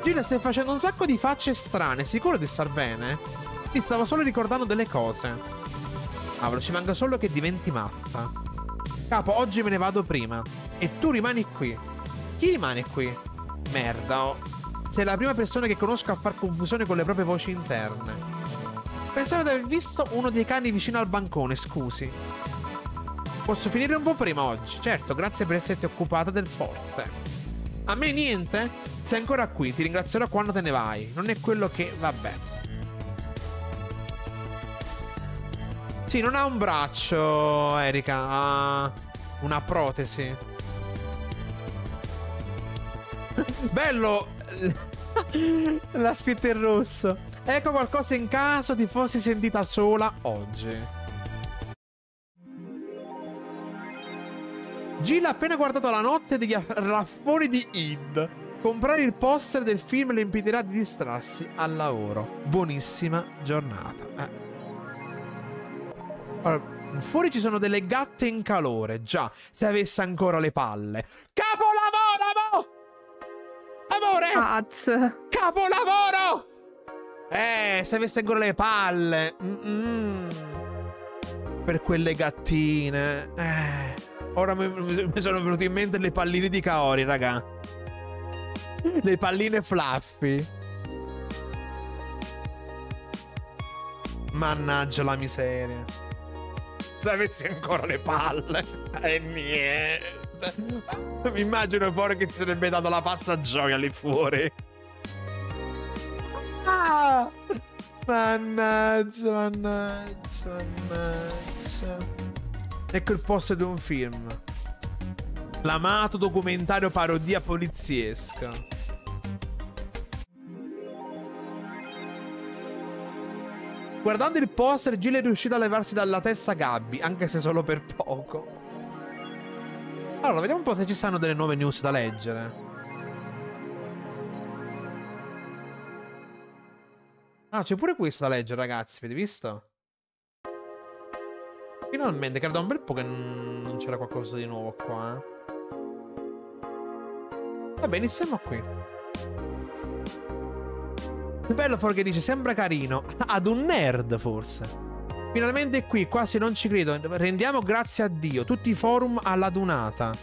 Gina stai facendo un sacco di facce strane, sicuro di star bene? Ti stavo solo ricordando delle cose. Cavolo, ci manca solo che diventi matta. Capo, oggi me ne vado prima. E tu rimani qui. Chi rimane qui? Merda, oh. Sei la prima persona che conosco a far confusione con le proprie voci interne. Pensavo di aver visto uno dei cani vicino al bancone, scusi. Posso finire un po' prima oggi. Certo, grazie per esserti occupata del forte. A me niente? Sei ancora qui, ti ringrazierò quando te ne vai. Non è quello che... vabbè. Sì, non ha un braccio, Erika. Ha una protesi. Bello! L'ha scritto in rosso. Ecco qualcosa in caso ti fossi sentita sola oggi. Jill ha appena guardato la notte degli raffoni di Id. Comprare il poster del film le impedirà di distrarsi al lavoro. Buonissima giornata. Eh. Allora, fuori ci sono delle gatte in calore. Già, se avesse ancora le palle. Capolavoro, amore! Amore! Capolavoro! Eh, se avesse ancora le palle. Mm -mm. Per quelle gattine. Eh. Ora mi, sono venuti in mente le palline di Kaori, raga. Le palline fluffy. Mannaggia la miseria. Se avessi ancora le palle. E niente. Mi immagino fuori che si sarebbe dato la pazza gioia lì fuori. Ah! Mannaggia, mannaggia, mannaggia. Ecco il posto di un film. L'amato documentario parodia poliziesca. Guardando il poster, Jill è riuscita a levarsi dalla testa Gabby, anche se solo per poco. Allora, vediamo un po' se ci stanno delle nuove news da leggere. Ah, c'è pure questo da leggere, ragazzi. Avete visto? Finalmente, credo un bel po' che non c'era qualcosa di nuovo qua, eh. Va bene, iniziamo qui. Che bello fuori che dice, sembra carino. Ad un nerd, forse. Finalmente è qui, quasi non ci credo. Rendiamo grazie a Dio. Tutti i forum alla dunata.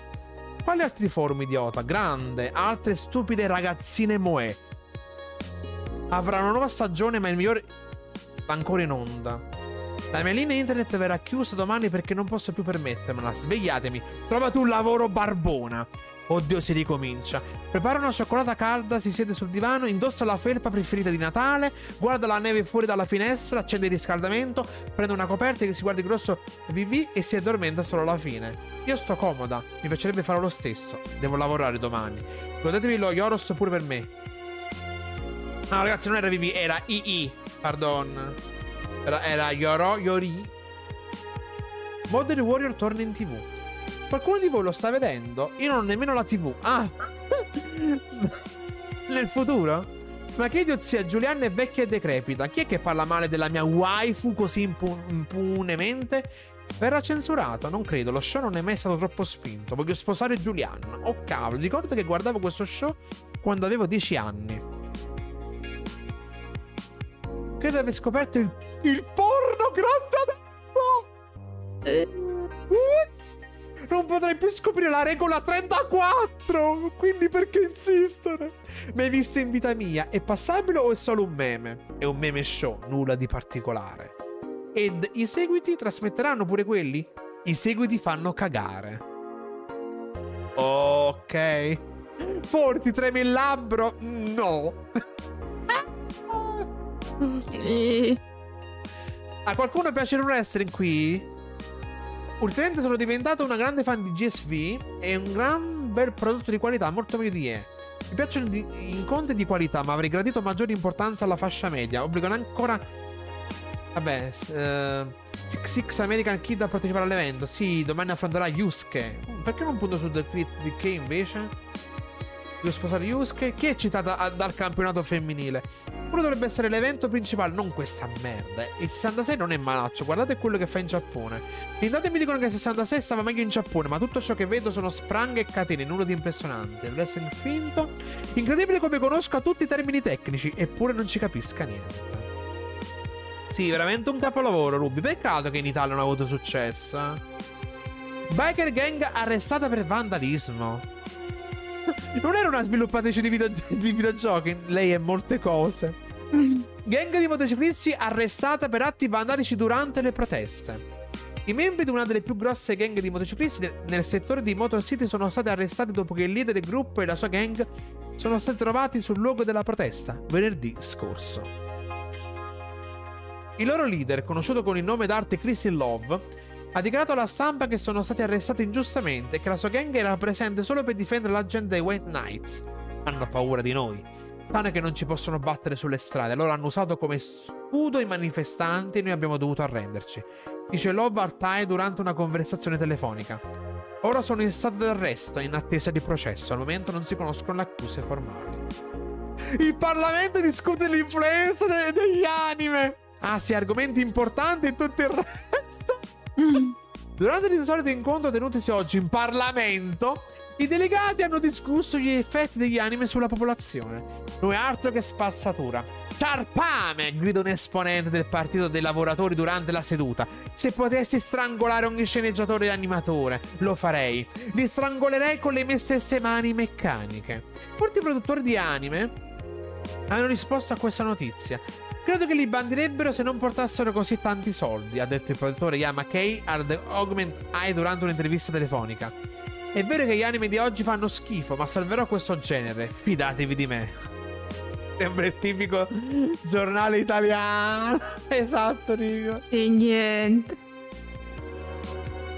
Quali altri forum, idiota? Grande, altre stupide ragazzine moe. Avrà una nuova stagione, ma il migliore ancora in onda. La mia linea internet verrà chiusa domani perché non posso più permettermela. Svegliatemi. Trovati un lavoro barbona. Oddio, si ricomincia. Prepara una cioccolata calda, si siede sul divano, indossa la felpa preferita di Natale, guarda la neve fuori dalla finestra, accende il riscaldamento, prende una coperta che si guarda il grosso VV e si addormenta solo alla fine. Io sto comoda, mi piacerebbe fare lo stesso. Devo lavorare domani. Godetevi lo Yoros pure per me. No, ragazzi, non era VV, era II. Pardon. Era, era Yoro, Yori. Modern Warrior torna in tv. Qualcuno di voi lo sta vedendo? Io non ho nemmeno la tv. Ah! Nel futuro? Ma che idiozia, Giuliana è vecchia e decrepita. Chi è che parla male della mia waifu così impu- impunemente? Verrà censurato? Non credo, lo show non è mai stato troppo spinto. Voglio sposare Giuliana. Oh cavolo, ricordo che guardavo questo show quando avevo 10 anni. Credo di aver scoperto il, il porno grazie adesso. Eh. Uh, non potrei più scoprire la regola 34. Quindi perché insistere? Ma hai visto in vita mia? È passabile o è solo un meme? È un meme show, nulla di particolare. Ed i seguiti trasmetteranno pure quelli? I seguiti fanno cagare. Ok. Forti, tremi il labbro? No. A qualcuno piace il wrestling qui? Ultimamente sono diventato una grande fan di GSV e un gran bel prodotto di qualità, molto meglio di E. Mi piacciono gli incontri di qualità, ma avrei gradito maggiore importanza alla fascia media. Obbligano ancora. Vabbè, uh, Six Six American Kid a partecipare all'evento. Sì, domani affronterà Yusuke. Perché non punto su The Crit DK invece? Devo sposare Yusuke. Chi è citata dal campionato femminile? Quello dovrebbe essere l'evento principale, non questa merda. Il 66 non è malaccio, guardate quello che fa in Giappone. Intanto mi dicono che il 66 stava meglio in Giappone, ma tutto ciò che vedo sono spranghe e catene, nulla di impressionante. Wrestling finto. Incredibile come conosca tutti i termini tecnici, eppure non ci capisca niente. Sì, veramente un capolavoro, Ruby. Peccato che in Italia non ha avuto successo. Biker Gang arrestata per vandalismo. Non era una sviluppatrice di, video, di videogiochi, lei è molte cose. Gang di motociclisti arrestata per atti vandalici durante le proteste. I membri di una delle più grosse gang di motociclisti nel settore di Motor City sono stati arrestati dopo che il leader del gruppo e la sua gang sono stati trovati sul luogo della protesta venerdì scorso. Il loro leader, conosciuto con il nome d'arte Chrissy Love, ha dichiarato alla stampa che sono stati arrestati ingiustamente e che la sua gang era presente solo per difendere la gente dei White Knights. Hanno paura di noi. Sanno che non ci possono battere sulle strade, allora hanno usato come scudo i manifestanti e noi abbiamo dovuto arrenderci. Dice Love Artai durante una conversazione telefonica. Ora sono in stato d'arresto in attesa di processo. Al momento non si conoscono le accuse formali. Il Parlamento discute l'influenza de- degli anime. Ah, sì, argomenti importanti e tutto il resto. Durante l'insolito incontro tenutosi oggi in Parlamento, i delegati hanno discusso gli effetti degli anime sulla popolazione. Non è altro che spazzatura. Ciarpame! grida un esponente del partito dei lavoratori durante la seduta. Se potessi strangolare ogni sceneggiatore e animatore, lo farei. Li strangolerei con le mie stesse mani meccaniche. Molti produttori di anime hanno risposto a questa notizia. Credo che li bandirebbero se non portassero così tanti soldi, ha detto il produttore Yama Kei al The Augment Eye durante un'intervista telefonica. È vero che gli anime di oggi fanno schifo, ma salverò questo genere. Fidatevi di me. Sembra il tipico giornale italiano. esatto, Rico. E niente.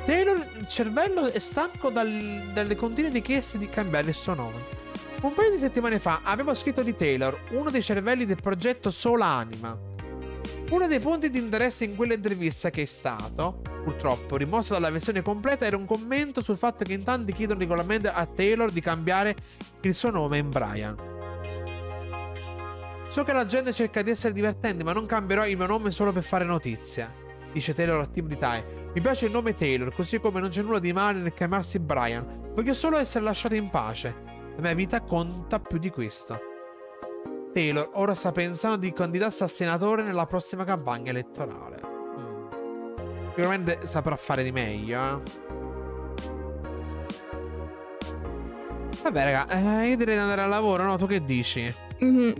Taylor, il cervello è stanco dal, dalle continue richieste di cambiare il suo nome. Un paio di settimane fa avevo scritto di Taylor, uno dei cervelli del progetto Sola Anima. Uno dei punti di interesse in quell'intervista che è stato, purtroppo, rimosso dalla versione completa era un commento sul fatto che in tanti chiedono regolarmente a Taylor di cambiare il suo nome in Brian. So che la gente cerca di essere divertente, ma non cambierò il mio nome solo per fare notizia, dice Taylor al team di Ty. Mi piace il nome Taylor, così come non c'è nulla di male nel chiamarsi Brian. Voglio solo essere lasciato in pace. La mia vita conta più di questo. Taylor ora sta pensando di candidarsi a senatore nella prossima campagna elettorale. Mm. Sicuramente saprà fare di meglio, eh. Vabbè, raga, eh, io direi di andare al lavoro, no? Tu che dici? Mhm.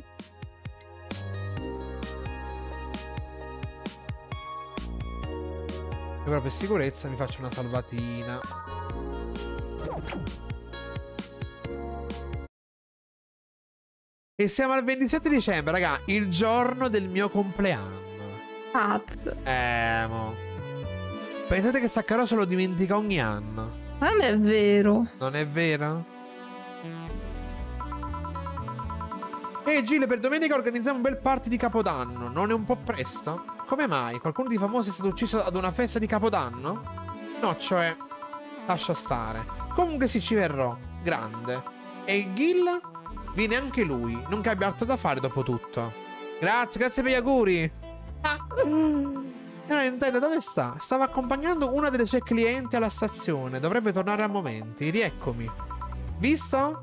Io però per sicurezza mi faccio una salvatina. E siamo al 27 dicembre, raga, il giorno del mio compleanno. Cazzo. Eh, mo. Pensate che Saccarosa lo dimentica ogni anno. Ma non è vero. Non è vero? Ehi Gile, per domenica organizziamo un bel party di Capodanno. Non è un po' presto? Come mai? Qualcuno di famosi è stato ucciso ad una festa di Capodanno? No, cioè... Lascia stare. Comunque sì, ci verrò. Grande. E Gil? Viene anche lui. Non che abbia altro da fare dopo tutto. Grazie, grazie per gli auguri. Ah. Non intendo dove sta? Stava accompagnando una delle sue clienti alla stazione. Dovrebbe tornare a momenti. Rieccomi. Visto?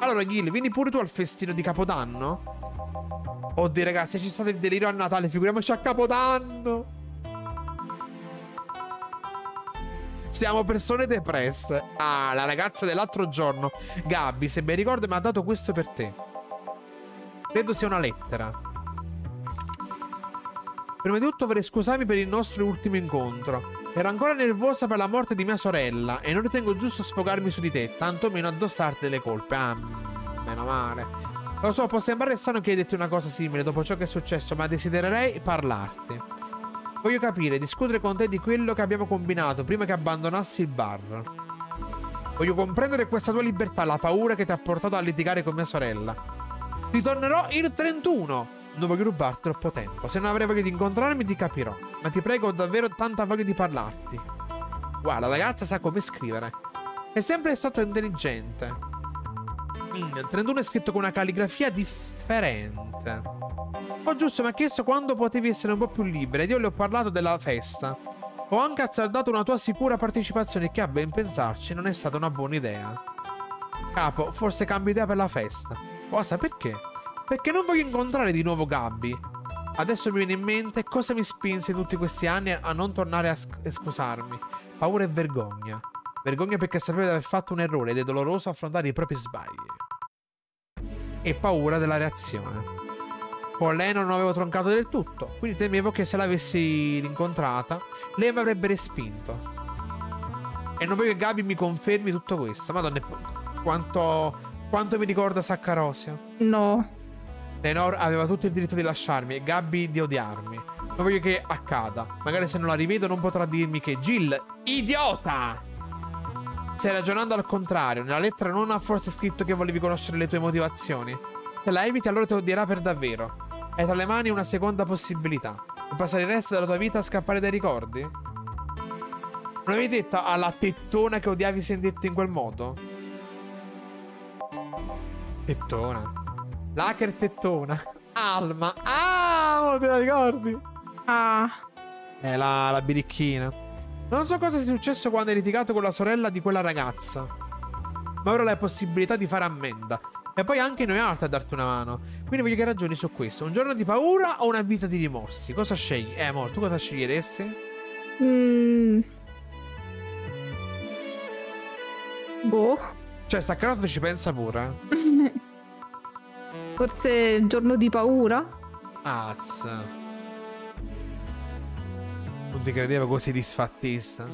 Allora, Gil, vieni pure tu al festino di Capodanno? Oddio, ragazzi, ci state il delirio a Natale, figuriamoci a Capodanno. Siamo persone depresse. Ah, la ragazza dell'altro giorno. Gabby, se ben ricordo, mi ha dato questo per te. Credo sia una lettera. Prima di tutto vorrei scusarmi per il nostro ultimo incontro. Ero ancora nervosa per la morte di mia sorella e non ritengo giusto sfogarmi su di te, tantomeno addossarti delle colpe. Ah, meno male. Lo so, può sembrare strano chiederti una cosa simile dopo ciò che è successo, ma desidererei parlarti. Voglio capire, discutere con te di quello che abbiamo combinato prima che abbandonassi il bar. Voglio comprendere questa tua libertà, la paura che ti ha portato a litigare con mia sorella. Ritornerò il 31! Non voglio rubarti troppo tempo. Se non avrei voglia di incontrarmi, ti capirò. Ma ti prego, ho davvero tanta voglia di parlarti. Guarda, la ragazza sa come scrivere. È sempre stata intelligente. Mm, il 31 è scritto con una calligrafia differente. Oh, giusto, mi ha chiesto quando potevi essere un po' più libera ed io le ho parlato della festa. Ho anche azzardato una tua sicura partecipazione che a ben pensarci non è stata una buona idea. Capo, forse cambi idea per la festa. Cosa, perché? Perché non voglio incontrare di nuovo Gabby. Adesso mi viene in mente cosa mi spinse tutti questi anni a non tornare a, a scusarmi. Paura e vergogna. Vergogna perché sapevo di aver fatto un errore ed è doloroso affrontare i propri sbagli. E paura della reazione. Con lei non avevo troncato del tutto, quindi temevo che se l'avessi rincontrata, lei mi avrebbe respinto. E non voglio che Gabi mi confermi tutto questo. Madonna, quanto, quanto mi ricorda Saccarosio. No. Lenore aveva tutto il diritto di lasciarmi e Gabby di odiarmi. Non voglio che accada. Magari se non la rivedo non potrà dirmi che Jill, idiota! Stai ragionando al contrario. Nella lettera non ha forse scritto che volevi conoscere le tue motivazioni. Se la eviti allora ti odierà per davvero. Hai tra le mani una seconda possibilità. Puoi passare il resto della tua vita a scappare dai ricordi? Non avevi detto alla tettona che odiavi sentirti in quel modo? Tettona. L'hacker tettona. Alma. Ah, te la ricordi? Ah. È la, la birichina. Non so cosa sia successo quando hai litigato con la sorella di quella ragazza. Ma ora hai la possibilità di fare ammenda. E poi anche noi altri a darti una mano. Quindi voglio che ragioni su questo. Un giorno di paura o una vita di rimorsi? Cosa scegli? Eh, amore, tu cosa sceglieresti? Mm. Boh. Cioè, Saccarato ci pensa pure. Forse giorno di paura? Az. Non ti credevo così disfattista?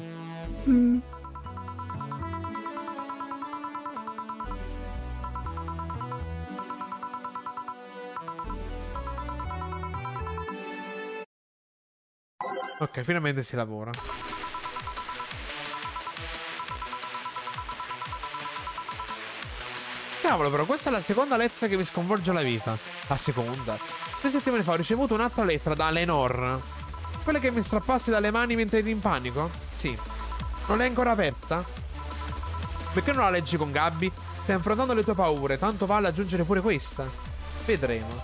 Mm. Ok, finalmente si lavora. Cavolo, però questa è la seconda lettera che mi sconvolge la vita. La seconda. Tre settimane fa ho ricevuto un'altra lettera da Lenor quella che mi strappassi dalle mani mentre eri in panico? Sì. Non l'hai ancora aperta? Perché non la leggi con Gabby? Stai affrontando le tue paure, tanto vale aggiungere pure questa. Vedremo.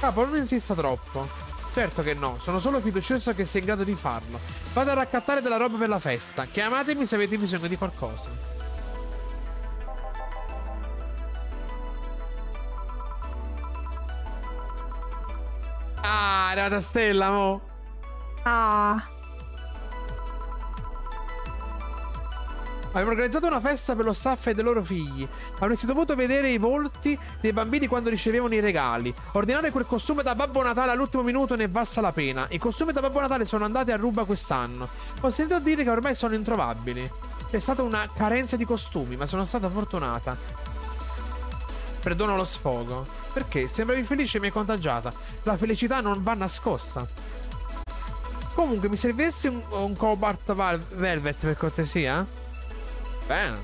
Capo, non insista troppo. Certo che no, sono solo fiducioso che sei in grado di farlo. Vado a raccattare della roba per la festa. Chiamatemi se avete bisogno di qualcosa. Ah, era una stella, mo. Ah. Abbiamo organizzato una festa per lo staff e dei loro figli. Avresti dovuto vedere i volti dei bambini quando ricevevano i regali. Ordinare quel costume da Babbo Natale all'ultimo minuto ne basta la pena. I costumi da Babbo Natale sono andati a ruba quest'anno. Ho sentito dire che ormai sono introvabili. È stata una carenza di costumi, ma sono stata fortunata. Perdono lo sfogo. Perché? Sembravi felice e mi hai contagiata. La felicità non va nascosta. Comunque, mi servisse un, un Cobalt Velvet per cortesia? Bene.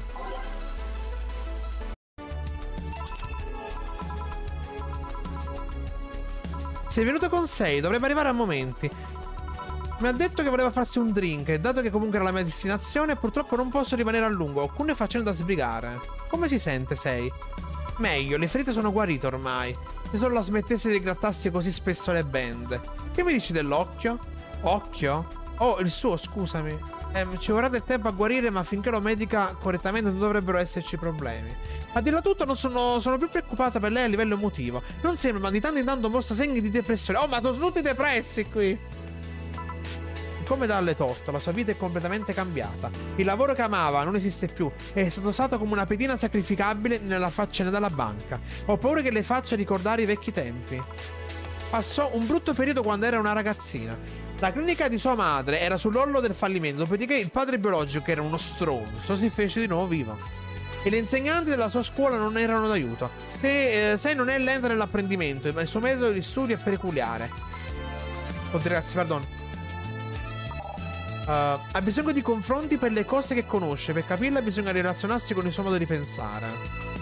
Sei venuto con 6, dovrebbe arrivare a momenti. Mi ha detto che voleva farsi un drink e dato che comunque era la mia destinazione, purtroppo non posso rimanere a lungo. Ho alcune faccende da sbrigare. Come si sente, sei? Meglio, le ferite sono guarite ormai. Se solo la smettessi di grattarsi così spesso le bende. Che mi dici dell'occhio? Occhio? Oh, il suo, scusami. Eh, ci vorrà del tempo a guarire, ma finché lo medica correttamente non dovrebbero esserci problemi. A dirla tutto, non sono, sono più preoccupata per lei a livello emotivo. Non sembra, ma di tanto in tanto mostra segni di depressione. Oh, ma sono tutti depressi qui! Come dalle torto, la sua vita è completamente cambiata. Il lavoro che amava non esiste più e è stato usato come una pedina sacrificabile nella faccenda della banca. Ho paura che le faccia ricordare i vecchi tempi. Passò un brutto periodo quando era una ragazzina. La clinica di sua madre era sull'orlo del fallimento, dopodiché il padre biologico, che era uno stronzo, si fece di nuovo vivo. E le insegnanti della sua scuola non erano d'aiuto. Se, eh, se non è lenta nell'apprendimento, ma il suo metodo di studio è peculiare. Oddio, ragazzi, perdono. Uh, ha bisogno di confronti per le cose che conosce. Per capirla bisogna relazionarsi con il suo modo di pensare.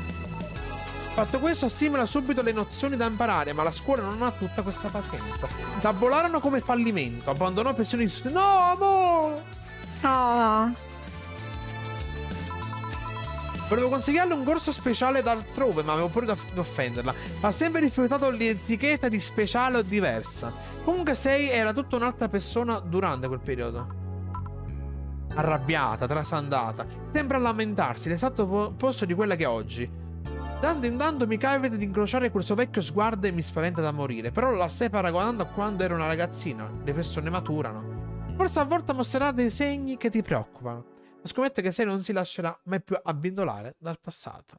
Fatto questo, assimila subito le nozioni da imparare, ma la scuola non ha tutta questa pazienza. Tabolarono come fallimento, abbandonò pressioni di studio. No, amore! Ah. Volevo consigliarle un corso speciale da altrove, ma avevo paura di offenderla. Ha sempre rifiutato l'etichetta di speciale o diversa. Comunque Sei era tutta un'altra persona durante quel periodo arrabbiata, trasandata. Sembra lamentarsi, l'esatto opposto di quella che è oggi. Tanto in tanto mi capita di incrociare quel suo vecchio sguardo e mi spaventa da morire. Però la stai paragonando a quando ero una ragazzina. Le persone maturano. Forse a volte mostrerà dei segni che ti preoccupano. Ma scommetto che sei non si lascerà mai più abbindolare dal passato.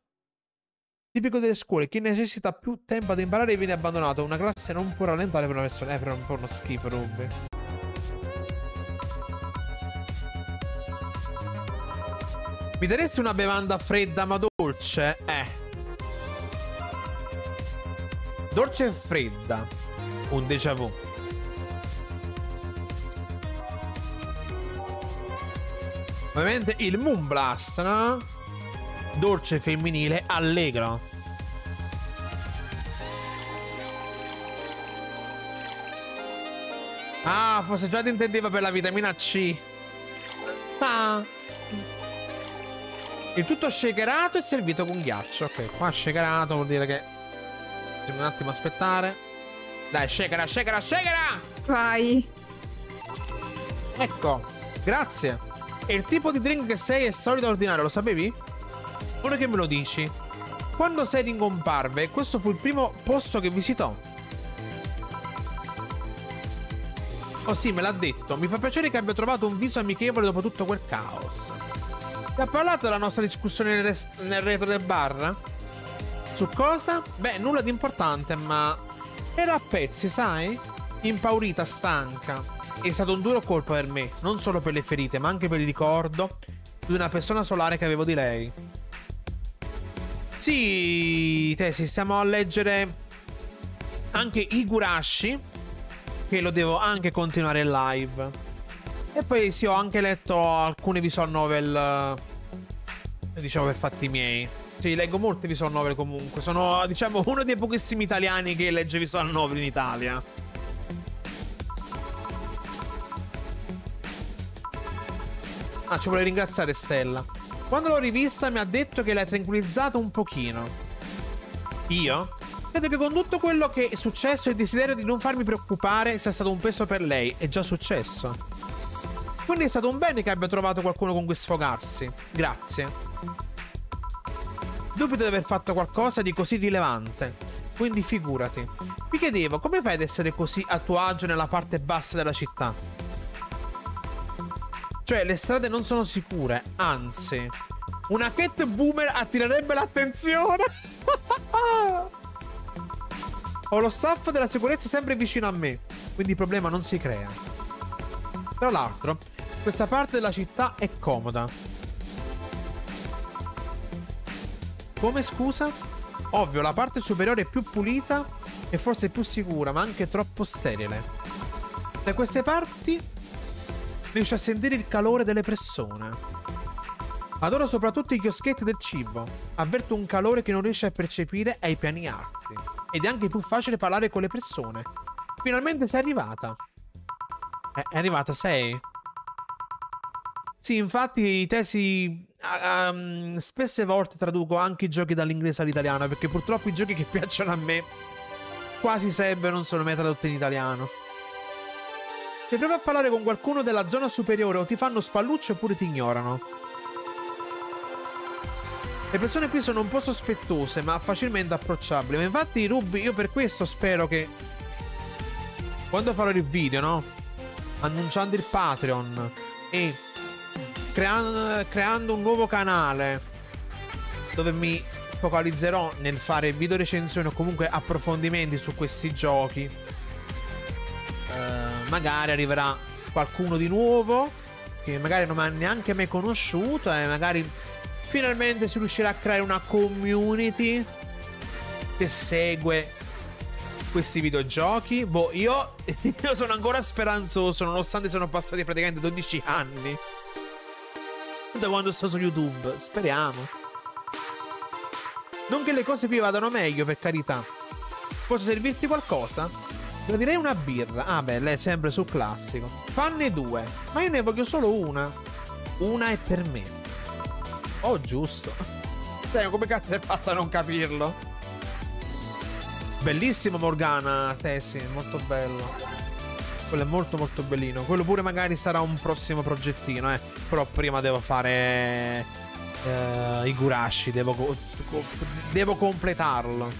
Tipico delle scuole, chi necessita più tempo ad imparare viene abbandonato. Una classe non può rallentare per una persona. Eh, è un po' uno schifo, Ruby. Mi daresti una bevanda fredda ma dolce? Eh. Dolce e fredda. Un déjà vu. Ovviamente il Moonblast, no? Dolce femminile allegro. Ah, forse già ti intendeva per la vitamina C. Ah. Il tutto shakerato e servito con ghiaccio. Ok, qua shakerato vuol dire che... Bisogna un attimo aspettare. Dai, shakera, shakera, shakera! Vai. Ecco, grazie. E il tipo di drink che sei è solito ordinare, lo sapevi? Ora che me lo dici. Quando Seding comparve, questo fu il primo posto che visitò. Oh sì, me l'ha detto. Mi fa piacere che abbia trovato un viso amichevole dopo tutto quel caos. Ti ha parlato della nostra discussione nel, nel retro del bar? Su cosa? Beh, nulla di importante, ma... Era a pezzi, sai? Impaurita, stanca. È stato un duro colpo per me, non solo per le ferite, ma anche per il ricordo di una persona solare che avevo di lei. Sì, Tesi, stiamo a leggere anche Igurashi, che lo devo anche continuare in live. E poi sì, ho anche letto alcune visual novel, eh, diciamo, per fatti miei. Sì, leggo molte visual novel comunque. Sono, diciamo, uno dei pochissimi italiani che legge visual novel in Italia. Ah, ci vuole ringraziare Stella. Quando l'ho rivista mi ha detto che l'hai tranquillizzato un pochino. Io? Credo che con tutto quello che è successo il desiderio di non farmi preoccupare sia stato un peso per lei. È già successo. Quindi è stato un bene che abbia trovato qualcuno con cui sfogarsi. Grazie. Dubito di aver fatto qualcosa di così rilevante. Quindi figurati. Mi chiedevo, come fai ad essere così a tuo agio nella parte bassa della città? Cioè, le strade non sono sicure, anzi. Una cat boomer attirerebbe l'attenzione. Ho lo staff della sicurezza sempre vicino a me, quindi il problema non si crea. Tra l'altro, questa parte della città è comoda. Come scusa? Ovvio, la parte superiore è più pulita e forse più sicura, ma anche troppo sterile. Da queste parti riesci a sentire il calore delle persone. Adoro soprattutto i chioschetti del cibo. Avverto un calore che non riesci a percepire ai piani alti ed è anche più facile parlare con le persone. Finalmente sei arrivata. È, è arrivata, sei? Sì, infatti i tesi um, spesse volte traduco anche i giochi dall'inglese all'italiano perché purtroppo i giochi che piacciono a me quasi sempre non sono mai tradotti in italiano. Se provi a parlare con qualcuno della zona superiore o ti fanno spallucce oppure ti ignorano. Le persone qui sono un po' sospettose, ma facilmente approcciabili. Ma infatti, Ruby, io per questo spero che... Quando farò il video, no? Annunciando il Patreon e creando, creando un nuovo canale dove mi focalizzerò nel fare video recensioni o comunque approfondimenti su questi giochi. Uh, magari arriverà qualcuno di nuovo che magari non ha neanche mai conosciuto e magari finalmente si riuscirà a creare una community che segue questi videogiochi. Boh, io, io sono ancora speranzoso, nonostante siano passati praticamente 12 anni. Da quando sto su YouTube. Speriamo. Non che le cose qui vadano meglio, per carità. Posso servirti qualcosa? La direi una birra. Ah, beh, lei è sempre sul classico. Fanne due. Ma io ne voglio solo una. Una è per me. Oh, giusto. Dai, come cazzo è fatta a non capirlo? Bellissimo Morgana, Tessi, molto bello. Quello è molto molto bellino. Quello pure magari sarà un prossimo progettino, eh. Però prima devo fare eh, i Gurashi, devo, devo completarlo.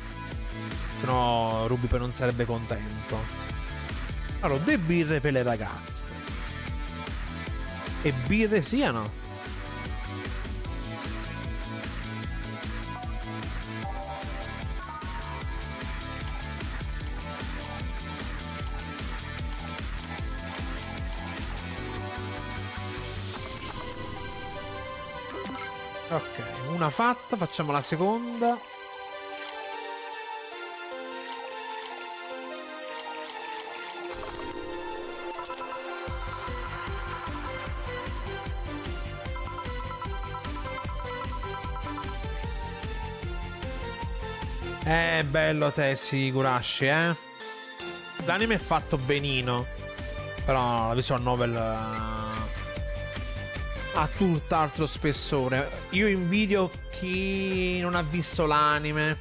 Se no Ruby poi non sarebbe contento. Allora, due birre per le ragazze. E birre siano. Ok, una fatta, facciamo la seconda. Eh, bello te, Gurashi, eh. L'anime è fatto benino. Però la visual novel ha tutt'altro spessore. Io invidio chi non ha visto l'anime,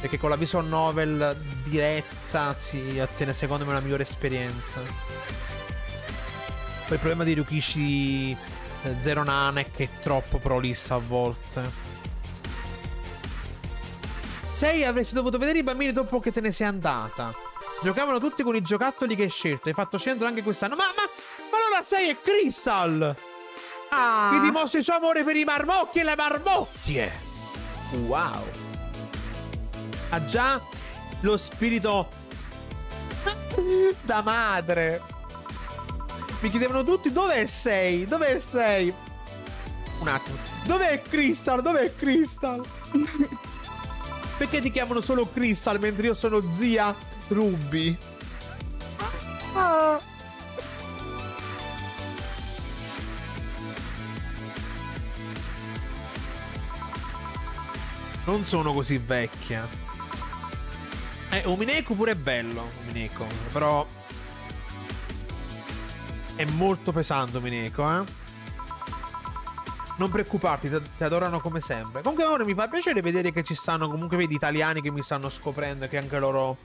perché con la visual novel diretta si ottiene secondo me una migliore esperienza. Poi il problema di Ryukishi eh, Zero Nana è che è troppo prolissa a volte. Sei avresti dovuto vedere i bambini dopo che te ne sei andata. Giocavano tutti con i giocattoli che hai scelto. Hai fatto scendere anche quest'anno. Ma, ma, ma allora sei è Crystal! Ah. Che dimostra il suo amore per i marmocchi e le marmocchie. Wow. Ha già lo spirito da madre. Mi chiedevano tutti dove sei? Dove sei? Un attimo. Dov'è Crystal? Dov'è Crystal? Perché ti chiamano solo Crystal mentre io sono zia Ruby? Ah. Non sono così vecchia. Eh, Umineco pure è bello, Umineco. Però... È molto pesante Umineco, eh. Non preoccuparti, ti adorano come sempre. Comunque ora mi fa piacere vedere che ci stanno comunque vedi italiani che mi stanno scoprendo che anche loro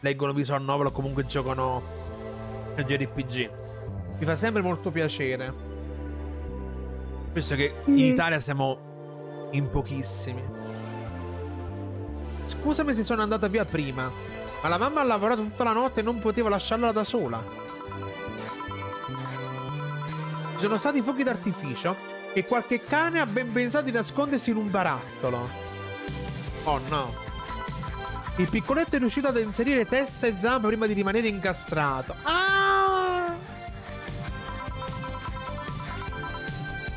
leggono visual novel o comunque giocano al JRPG. Mi fa sempre molto piacere. Visto che in mm. Italia siamo in pochissimi. Scusami se sono andata via prima, ma la mamma ha lavorato tutta la notte e non potevo lasciarla da sola. Ci sono stati fuochi d'artificio e qualche cane ha ben pensato di nascondersi in un barattolo. Oh no. Il piccoletto è riuscito ad inserire testa e zampa prima di rimanere incastrato. Ah!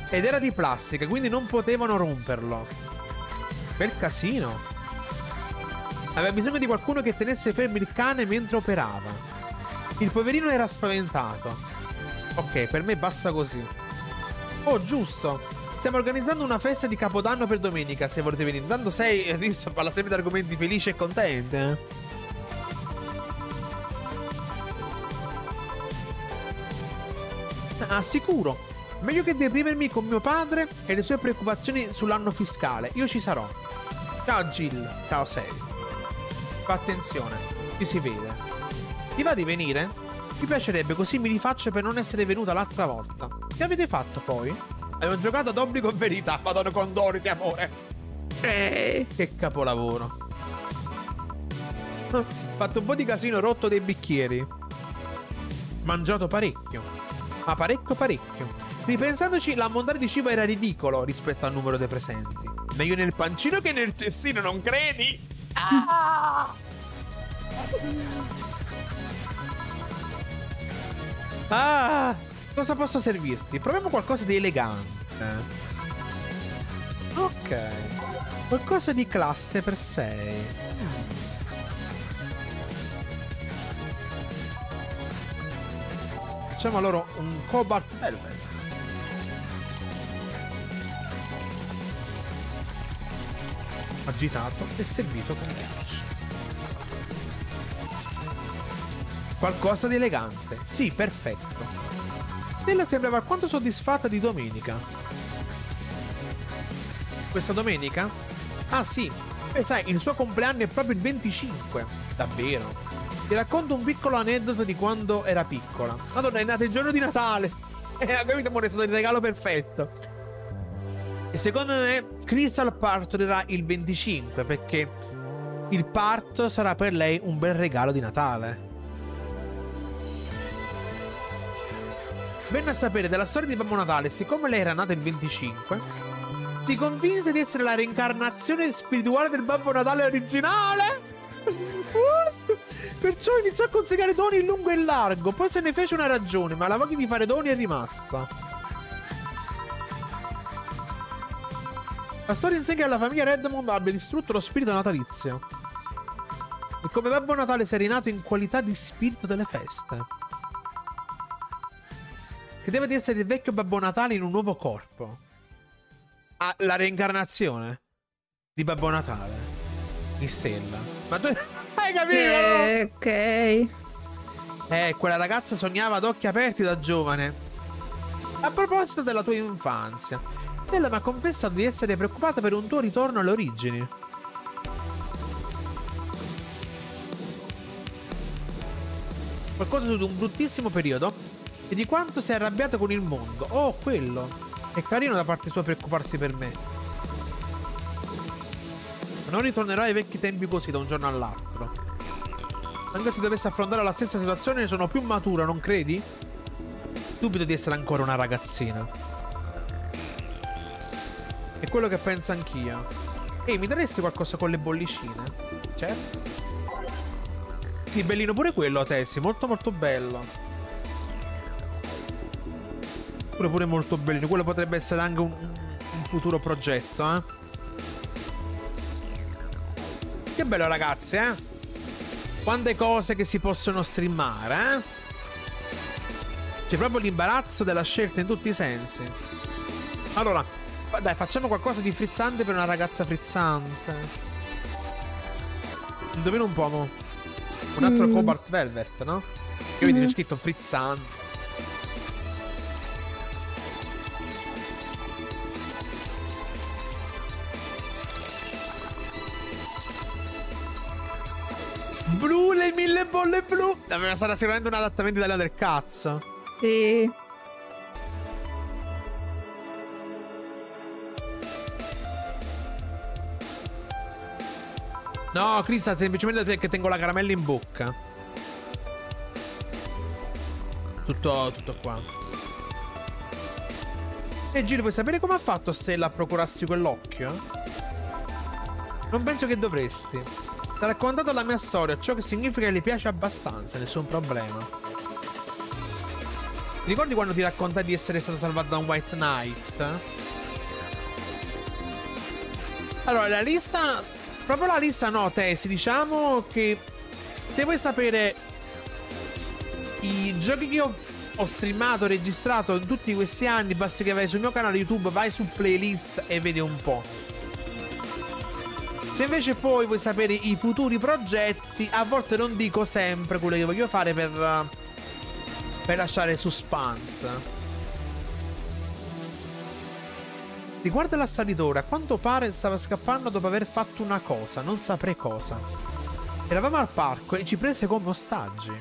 Ed era di plastica, quindi non potevano romperlo. Bel casino. Aveva bisogno di qualcuno che tenesse fermo il cane mentre operava. Il poverino era spaventato. Ok, per me basta così. Oh, giusto. Stiamo organizzando una festa di Capodanno per domenica, se volete venire. Intanto sei, visto, parla sempre di argomenti felici e contenti. Eh? Ah, sicuro. Meglio che deprimermi con mio padre e le sue preoccupazioni sull'anno fiscale. Io ci sarò. Ciao Jill. Ciao Sei. Fa attenzione. Ci si vede. Ti va di venire? Mi piacerebbe così mi rifaccio per non essere venuta l'altra volta. Che avete fatto poi? Avevo giocato d'obbligo e verità, madonna condori di amore. Eh. Che capolavoro. Fatto un po' di casino rotto dei bicchieri. Mangiato parecchio. Ma parecchio parecchio. Ripensandoci, l'ammontare di cibo era ridicolo rispetto al numero dei presenti. Meglio nel pancino che nel cestino, non credi? Ah! Ah, cosa posso servirti? Proviamo qualcosa di elegante. Ok. Qualcosa di classe per 6. Facciamo allora un Cobalt Velvet. Agitato e servito con ghiaccio. Qualcosa di elegante. Sì, perfetto. Stella sembrava alquanto soddisfatta di domenica. Questa domenica? Ah sì. E sai, il suo compleanno è proprio il 25. Davvero. Ti racconto un piccolo aneddoto di quando era piccola. Madonna, è nata il giorno di Natale. E eh, capito, amore, è stato il regalo perfetto. E secondo me Crystal partorirà il 25 perché il parto sarà per lei un bel regalo di Natale. Venne a sapere della storia di Babbo Natale siccome lei era nata il 25, si convinse di essere la reincarnazione spirituale del Babbo Natale originale. Perciò iniziò a consegnare doni in lungo e in largo. Poi se ne fece una ragione, ma la voglia di fare doni è rimasta. La storia insegna che la famiglia Redmond abbia distrutto lo spirito natalizio. E come Babbo Natale sia rinato in qualità di spirito delle feste. Credeva di essere il vecchio Babbo Natale in un nuovo corpo. Ah, la reincarnazione di Babbo Natale. In stella. Ma tu hai capito? Eh, ok. Eh, quella ragazza sognava ad occhi aperti da giovane. A proposito della tua infanzia, Stella mi ha confessato di essere preoccupata per un tuo ritorno alle origini. Qualcosa di un bruttissimo periodo e di quanto si è arrabbiato con il mondo. Oh, quello. È carino da parte sua preoccuparsi per me. Non ritornerò ai vecchi tempi così da un giorno all'altro. Anche se dovesse affrontare la stessa situazione, sono più matura, non credi? Dubito di essere ancora una ragazzina. È quello che penso anch'io. Ehi, mi daresti qualcosa con le bollicine? Certo. Sì, bellino pure quello, Tessi. Molto molto bello. Pure pure molto bellino. Quello potrebbe essere anche un, un futuro progetto, eh. Che bello ragazzi, eh. Quante cose che si possono streamare, eh. C'è proprio l'imbarazzo della scelta in tutti i sensi. Allora, Dai, facciamo qualcosa di frizzante per una ragazza frizzante. Indovino un po', mo. Un altro mm. Cobalt Velvet, no? Che vedi, mm. c'è scritto frizzante. Blu, le mille bolle blu. Sarà sicuramente un adattamento italiano del cazzo. Sì. No, Crista, semplicemente perché tengo la caramella in bocca. Tutto, tutto qua. E Giro, vuoi sapere come ha fatto Stella a procurarsi quell'occhio? Non penso che dovresti. Ti ha raccontato la mia storia, ciò che significa che le piace abbastanza, nessun problema. Ti ricordi quando ti raccontai di essere stato salvato da un White Knight? Allora, la lista proprio la lista no, Tessi. Diciamo che se vuoi sapere i giochi che ho, ho streamato, registrato in tutti questi anni, basta che vai sul mio canale YouTube, vai su playlist e vedi un po'. Se invece poi vuoi sapere i futuri progetti, a volte non dico sempre quello che voglio fare per, per lasciare suspense. Riguardo l'assalitore, a quanto pare stava scappando dopo aver fatto una cosa, non saprei cosa. Eravamo al parco e ci prese come ostaggi.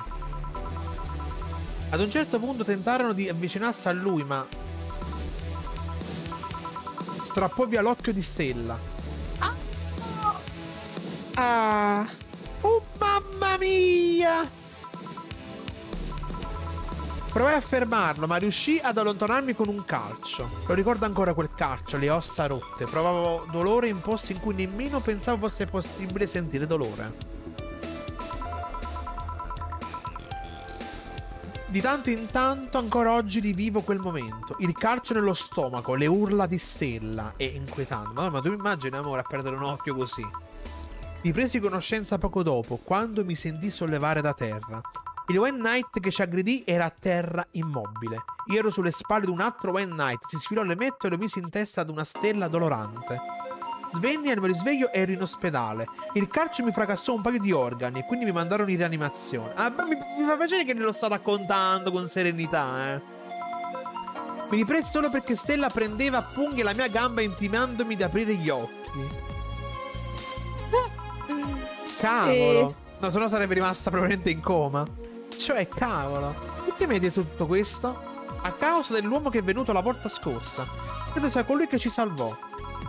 Ad un certo punto tentarono di avvicinarsi a lui, ma... Strappò via l'occhio di Stella. Ah! ah. Oh mamma mia! Provai a fermarlo, ma riuscì ad allontanarmi con un calcio. Lo ricordo ancora quel calcio, le ossa rotte. Provavo dolore in posti in cui nemmeno pensavo fosse possibile sentire dolore. Di tanto in tanto ancora oggi rivivo quel momento. Il calcio nello stomaco, le urla di Stella. È inquietante. Ma, ma tu immagini, amore, a perdere un occhio così. Mi presi conoscenza poco dopo, quando mi sentii sollevare da terra. Il One Knight che ci aggredì era a terra immobile. Io ero sulle spalle di un altro One Knight, si sfilò le mette e lo mise in testa ad una stella dolorante. Svenni e al mio risveglio ero in ospedale. Il calcio mi fracassò un paio di organi e quindi mi mandarono in rianimazione. Ah, mi, mi fa piacere che ne lo sta raccontando con serenità, eh. Mi ripresi solo perché Stella prendeva a punghi la mia gamba intimandomi di aprire gli occhi. Cavolo. No, se no sarebbe rimasta probabilmente in coma. Cioè, cavolo, perché mi hai detto tutto questo? A causa dell'uomo che è venuto la volta scorsa. Credo sia colui che ci salvò.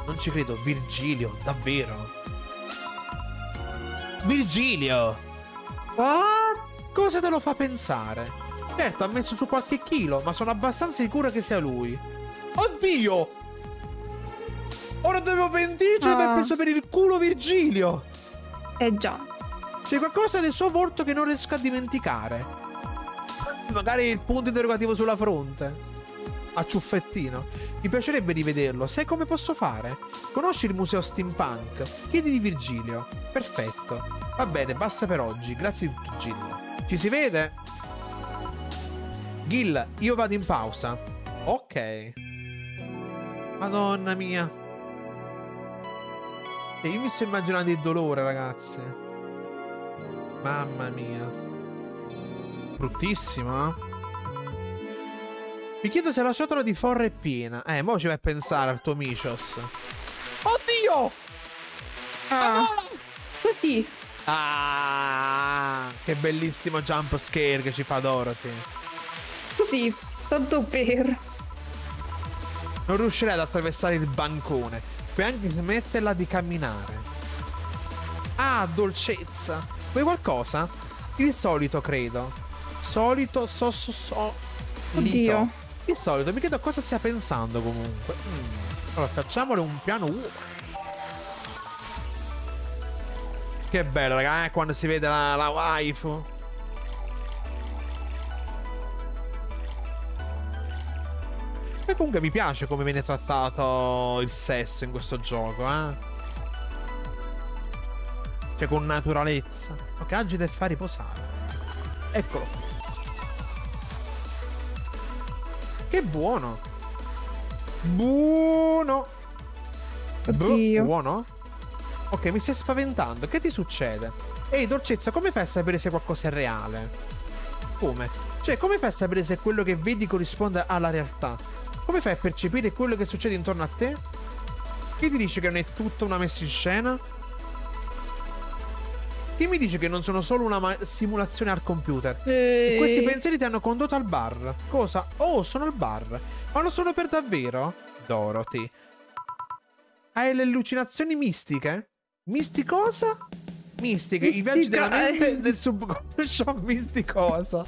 Non ci credo, Virgilio, davvero. Virgilio! What? Cosa te lo fa pensare? Certo, ha messo su qualche chilo, ma sono abbastanza sicuro che sia lui. Oddio! Ora dovevo pentirci ah. aver preso per il culo Virgilio! Eh già. C'è qualcosa nel suo volto che non riesco a dimenticare. Magari il punto interrogativo sulla fronte. A ciuffettino. Mi piacerebbe rivederlo. Sai come posso fare? Conosci il museo steampunk? Chiedi di Virgilio. Perfetto. Va bene, basta per oggi. Grazie di tutto, Gil. Ci si vede? Gil, io vado in pausa. Ok. Madonna mia. E io mi sto immaginando il dolore, ragazzi. Mamma mia. Bruttissima. Eh? Mi chiedo se la ciotola di forra è piena. Eh, mo ci vai a pensare al tuo Micios. Oddio! Ah, così. Ah, che bellissimo jump scare che ci fa Dorothy. Sì, tanto per. Non riuscirei ad attraversare il bancone. Puoi anche smetterla di camminare. Ah, dolcezza. Vuoi qualcosa? Il solito, credo. Solito, so, so, so. Oddio. Il solito, mi chiedo cosa stia pensando comunque. Mm. Allora, facciamole un piano. Uh. Che bello, raga, eh, quando si vede la, la waifu. E comunque mi piace come viene trattato il sesso in questo gioco, eh. Cioè con naturalezza. Ok, agita e fa riposare. Eccolo. Che buono. Buono. Oddio. buono? Ok, mi stai spaventando. Che ti succede? Ehi, dolcezza, come fai a sapere se qualcosa è reale? Come? Cioè, come fai a sapere se quello che vedi corrisponde alla realtà? Come fai a percepire quello che succede intorno a te? Chi ti dice che non è tutta una messa in scena? Chi mi dice che non sono solo una simulazione al computer? E questi pensieri ti hanno condotto al bar. Cosa? Oh, sono al bar. Ma lo sono per davvero? Dorothy. Hai le allucinazioni mistiche? Misticosa? Mistiche, Mistica, i viaggi della mente eh. del subconscio misticosa.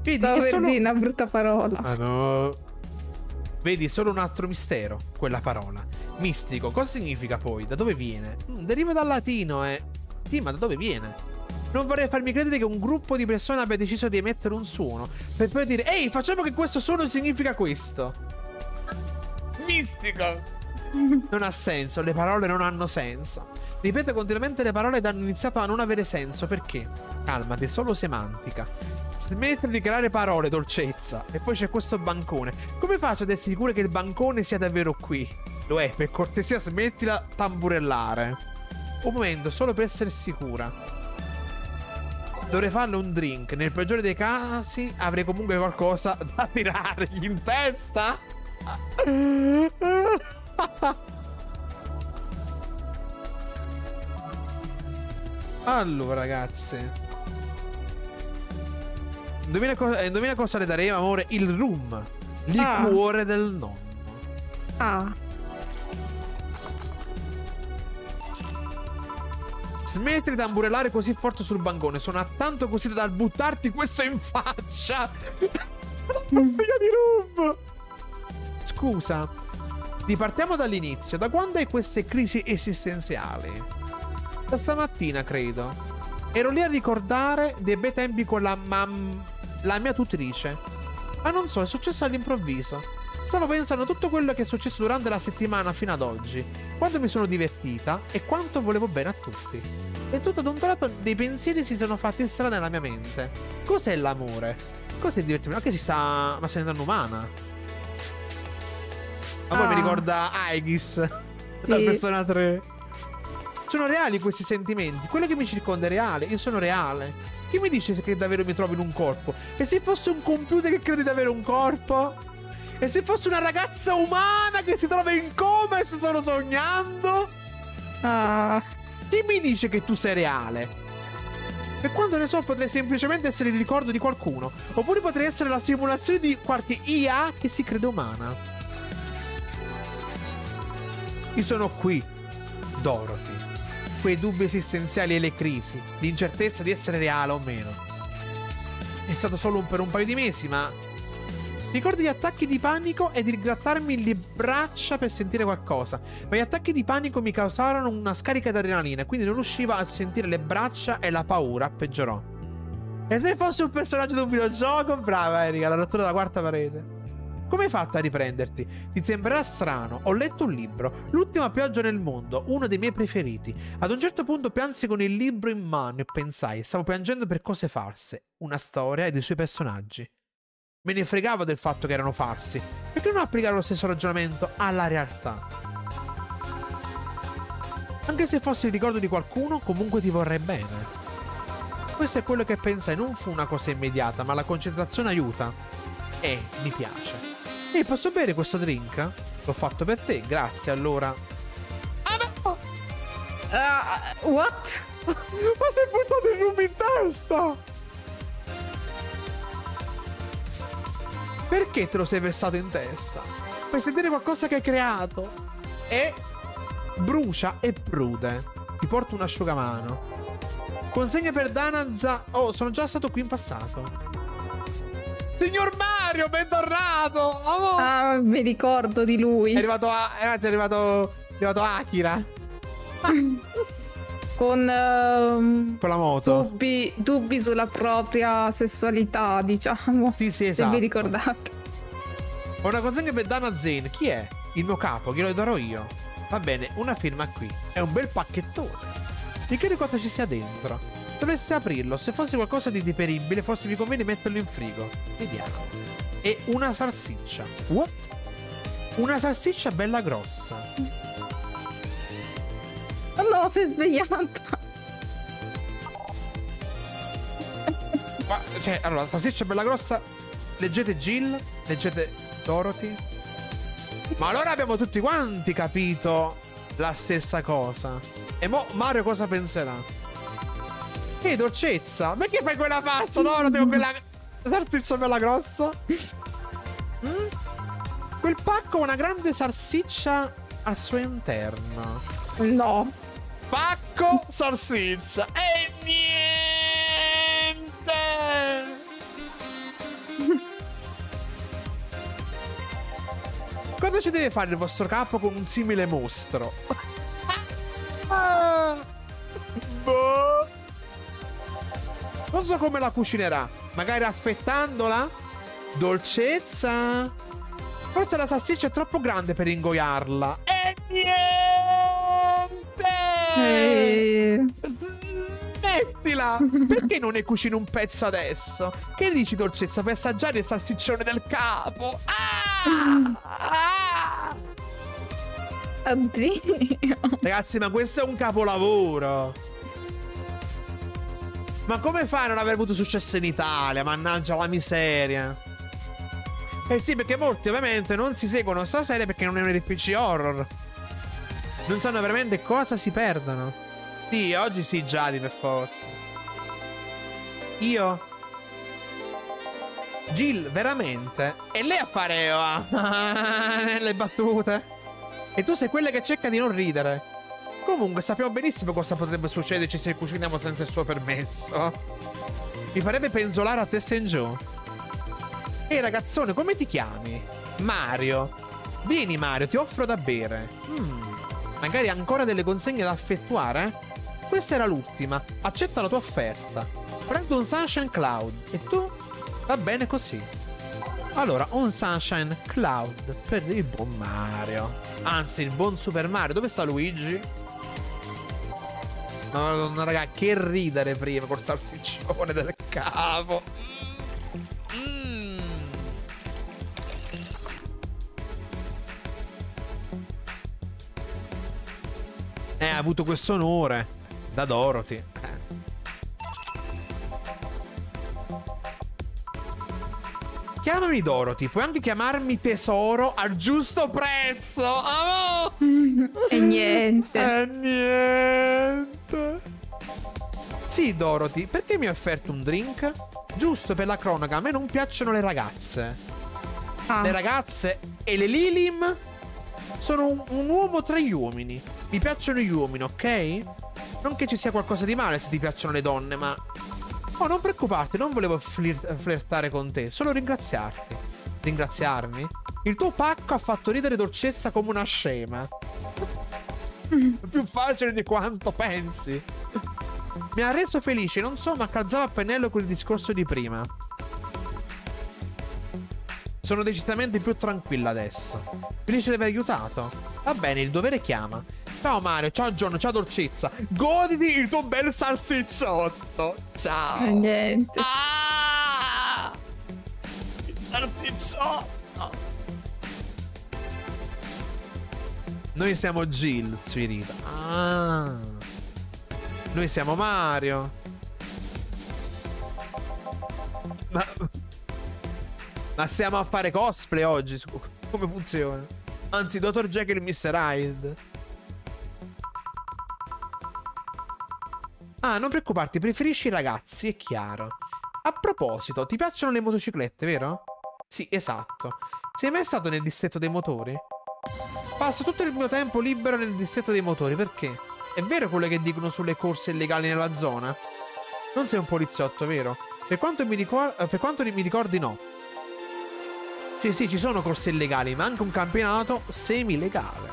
Vedi, Stavo è solo... una brutta parola. Ah no. Vedi, solo un altro mistero, quella parola. Mistico, cosa significa poi? Da dove viene? Mm, deriva dal latino e... Sì, ma da dove viene? Non vorrei farmi credere che un gruppo di persone abbia deciso di emettere un suono per poi dire Ehi, facciamo che questo suono significa questo. Mistico! Non ha senso, le parole non hanno senso. Ripeto continuamente le parole ed hanno iniziato a non avere senso. Perché? Calmati, è solo semantica. Smetti di creare parole, dolcezza. E poi c'è questo bancone. Come faccio ad essere sicuro che il bancone sia davvero qui? Lo è, per cortesia smettila tamburellare. Un momento, solo per essere sicura. Dovrei farle un drink. Nel peggiore dei casi avrei comunque qualcosa da tirargli in testa. allora, ragazze. Indovina cosa, indovina cosa le daremo, amore? Il rum. Liquore ah. del nonno. Ah. Smetti di tamburellare così forte sul bancone. Sono tanto così da buttarti questo in faccia. La bottiglia di rum. Scusa. Ripartiamo dall'inizio. Da quando hai queste crisi esistenziali? Da stamattina, credo. Ero lì a ricordare dei bei tempi con la mam... la mia tutrice. Ma non so, è successo all'improvviso. Stavo pensando a tutto quello che è successo durante la settimana fino ad oggi, quanto mi sono divertita e quanto volevo bene a tutti. E tutto ad un tratto dei pensieri si sono fatti strada nella mia mente. Cos'è l'amore? Cos'è il divertimento? Che si sa... Ma se ne danno umana? Ma poi mi ah. ricorda Aegis sì. da Persona 3. Sono reali questi sentimenti. Quello che mi circonda è reale. Io sono reale. Chi mi dice che davvero mi trovo in un corpo? E se fosse un computer che crede di avere un corpo? E se fosse una ragazza umana che si trova in coma e sto solo sognando? Ah. Chi mi dice che tu sei reale? Per quanto ne so, potrei semplicemente essere il ricordo di qualcuno. Oppure potrei essere la simulazione di qualche IA che si crede umana. Io sono qui, Dorothy. Quei dubbi esistenziali e le crisi, l'incertezza di essere reale o meno. È stato solo per un paio di mesi, ma Ricordo gli attacchi di panico e di grattarmi le braccia per sentire qualcosa. Ma gli attacchi di panico mi causarono una scarica di adrenalina, quindi non riuscivo a sentire le braccia e la paura peggiorò. E se fosse un personaggio di un videogioco, brava Erika, la rottura della quarta parete. Come hai fatto a riprenderti? Ti sembrerà strano. Ho letto un libro, L'ultima pioggia nel mondo, uno dei miei preferiti. Ad un certo punto piansi con il libro in mano e pensai, stavo piangendo per cose false, una storia e dei suoi personaggi. Me ne fregavo del fatto che erano farsi. Perché non applicare lo stesso ragionamento alla realtà? Anche se fossi il ricordo di qualcuno, comunque ti vorrei bene. Questo è quello che pensai, non fu una cosa immediata, ma la concentrazione aiuta. E mi piace. Ehi, posso bere questo drink? L'ho fatto per te, grazie allora. Ah no! Uh, what? ma sei buttato il rum in testa! Perché te lo sei versato in testa? Puoi sentire qualcosa che hai creato. E brucia e prude. Ti porto un asciugamano. Consegna per Danazza. Oh, sono già stato qui in passato. Signor Mario, bentornato! Oh. Ah, mi ricordo di lui. È arrivato a... Ragazzi, è arrivato... È arrivato Akira. con, uh, con la moto. Dubbi, dubbi, sulla propria sessualità, diciamo. Sì, sì, esatto. Se vi ricordate. Ho una consegna per Dana Zane. Chi è? Il mio capo, glielo darò io. Va bene, una firma qui. È un bel pacchettone. Mi chiedo quanto ci sia dentro. Dovreste aprirlo. Se fosse qualcosa di deperibile, forse vi conviene metterlo in frigo. Vediamo. E una salsiccia. What? Una salsiccia bella grossa. No, sei svegliata. Ma, cioè, allora, salsiccia bella grossa. Leggete Jill, leggete Dorothy. Ma allora abbiamo tutti quanti capito la stessa cosa. E mo Mario cosa penserà? Che dolcezza! Perché fai quella faccia, Dorothy, con quella salsiccia bella grossa? Mm? Quel pacco ha una grande salsiccia al suo interno. No. Pacco salsiccia. E niente! Cosa ci deve fare il vostro capo con un simile mostro? Ah. boh. Non so come la cucinerà. Magari affettandola? Dolcezza? Forse la salsiccia è troppo grande per ingoiarla. E niente! Eh, Smettila! Perché non ne cucini un pezzo adesso? Che dici, dolcezza, per assaggiare il salsiccione del capo? Ah! Ah! Oddio. Ragazzi, ma questo è un capolavoro. Ma come fai a non aver avuto successo in Italia? Mannaggia la miseria. Eh sì, perché molti ovviamente non si seguono sta serie perché non è un RPG horror. Non sanno veramente cosa si perdono. Sì, oggi sì, Giadi per forza. Io? Jill, veramente? E lei a fare uh, le battute? E tu sei quella che cerca di non ridere. Comunque sappiamo benissimo cosa potrebbe succederci se cuciniamo senza il suo permesso. Mi farebbe penzolare a testa in giù. Ehi ragazzone, come ti chiami? Mario. Vieni Mario, ti offro da bere. Mm, magari ancora delle consegne da effettuare? Questa era l'ultima. Accetta la tua offerta. Prendo un Sunshine Cloud. E tu? Va bene così. Allora, un Sunshine Cloud per il buon Mario. Anzi, il buon Super Mario. Dove sta Luigi? No, raga, che ridere prima col salsiccione del capo. Ha avuto questo onore da Dorothy. Eh. Chiamami Dorothy, puoi anche chiamarmi tesoro al giusto prezzo. No! E niente. E niente. Sì, Dorothy, perché mi hai offerto un drink? Giusto per la cronaca, a me non piacciono le ragazze. Ah, Le ragazze e le Lilim sono un, un uomo tra gli uomini. Mi piacciono gli uomini, ok? Non che ci sia qualcosa di male se ti piacciono le donne, ma... Oh, non preoccuparti, non volevo flirt- flirtare con te, solo ringraziarti. Ringraziarmi? Il tuo pacco ha fatto ridere dolcezza come una scema. Più facile di quanto pensi. Mi ha reso felice, non so, ma calzava a pennello il discorso di prima. Sono decisamente più tranquilla adesso. Felice di aver aiutato. Va bene, il dovere chiama. Ciao Mario, ciao John, ciao dolcezza. Goditi il tuo bel salsicciotto. Ciao. e niente. Ah! Il salsicciotto. Noi siamo Jill, Zwirita. Ah. Noi siamo Mario. Ma... Ma stiamo a fare cosplay oggi? Come funziona? Anzi, Dr. Jekyll e Mr. Hyde. Ah, non preoccuparti, preferisci i ragazzi, è chiaro. A proposito, ti piacciono le motociclette, vero? Sì, esatto. Sei mai stato nel distretto dei motori? Passo tutto il mio tempo libero nel distretto dei motori, perché? È vero quello che dicono sulle corse illegali nella zona? Non sei un poliziotto, vero? Per quanto mi, ricor- per quanto mi ricordi, no. Sì, sì, ci sono corse illegali, ma anche un campionato semi-legale.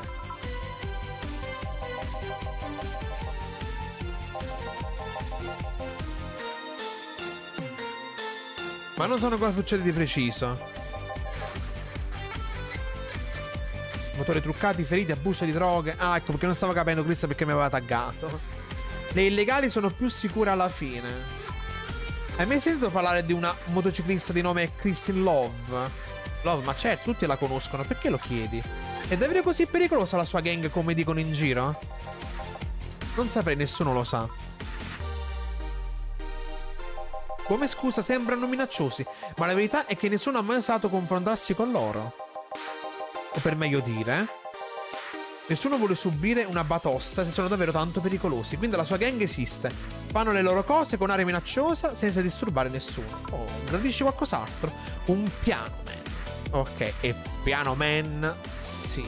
Ma non so cosa succede di preciso. Motori truccati, feriti, abuso di droghe. Ah, ecco perché non stavo capendo questo perché mi aveva taggato. Le illegali sono più sicure alla fine. Hai mai sentito parlare di una motociclista di nome Christine Love? Love, ma certo, tutti la conoscono, perché lo chiedi? È davvero così pericolosa la sua gang come dicono in giro? Non saprei, nessuno lo sa. Come scusa sembrano minacciosi, ma la verità è che nessuno ha mai osato confrontarsi con loro. O per meglio dire, nessuno vuole subire una batosta se sono davvero tanto pericolosi, quindi la sua gang esiste. Fanno le loro cose con aria minacciosa senza disturbare nessuno. Oh, gradisci qualcos'altro? Un piano man. Ok, e piano man, sì.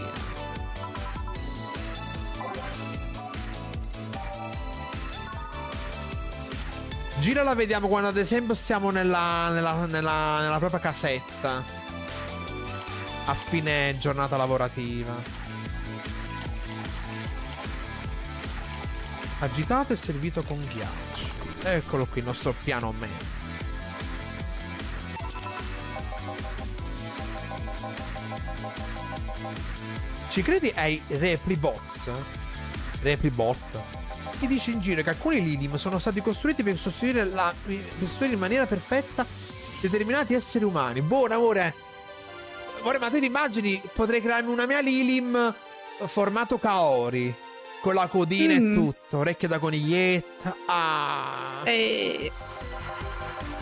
Gira la vediamo quando ad esempio stiamo nella, nella, nella, nella propria casetta. A fine giornata lavorativa. Agitato e servito con ghiaccio. Eccolo qui, il nostro piano man. Ci credi ai replibots? Replibot? Chi dice in giro che alcuni Lilim sono stati costruiti per sostituire, la, per sostituire in maniera perfetta determinati esseri umani. Buon amore! Amore, ma tu ti immagini? Potrei crearmi una mia Lilim formato Kaori. Con la codina mm. e tutto. Orecchie da coniglietta. Ah! E...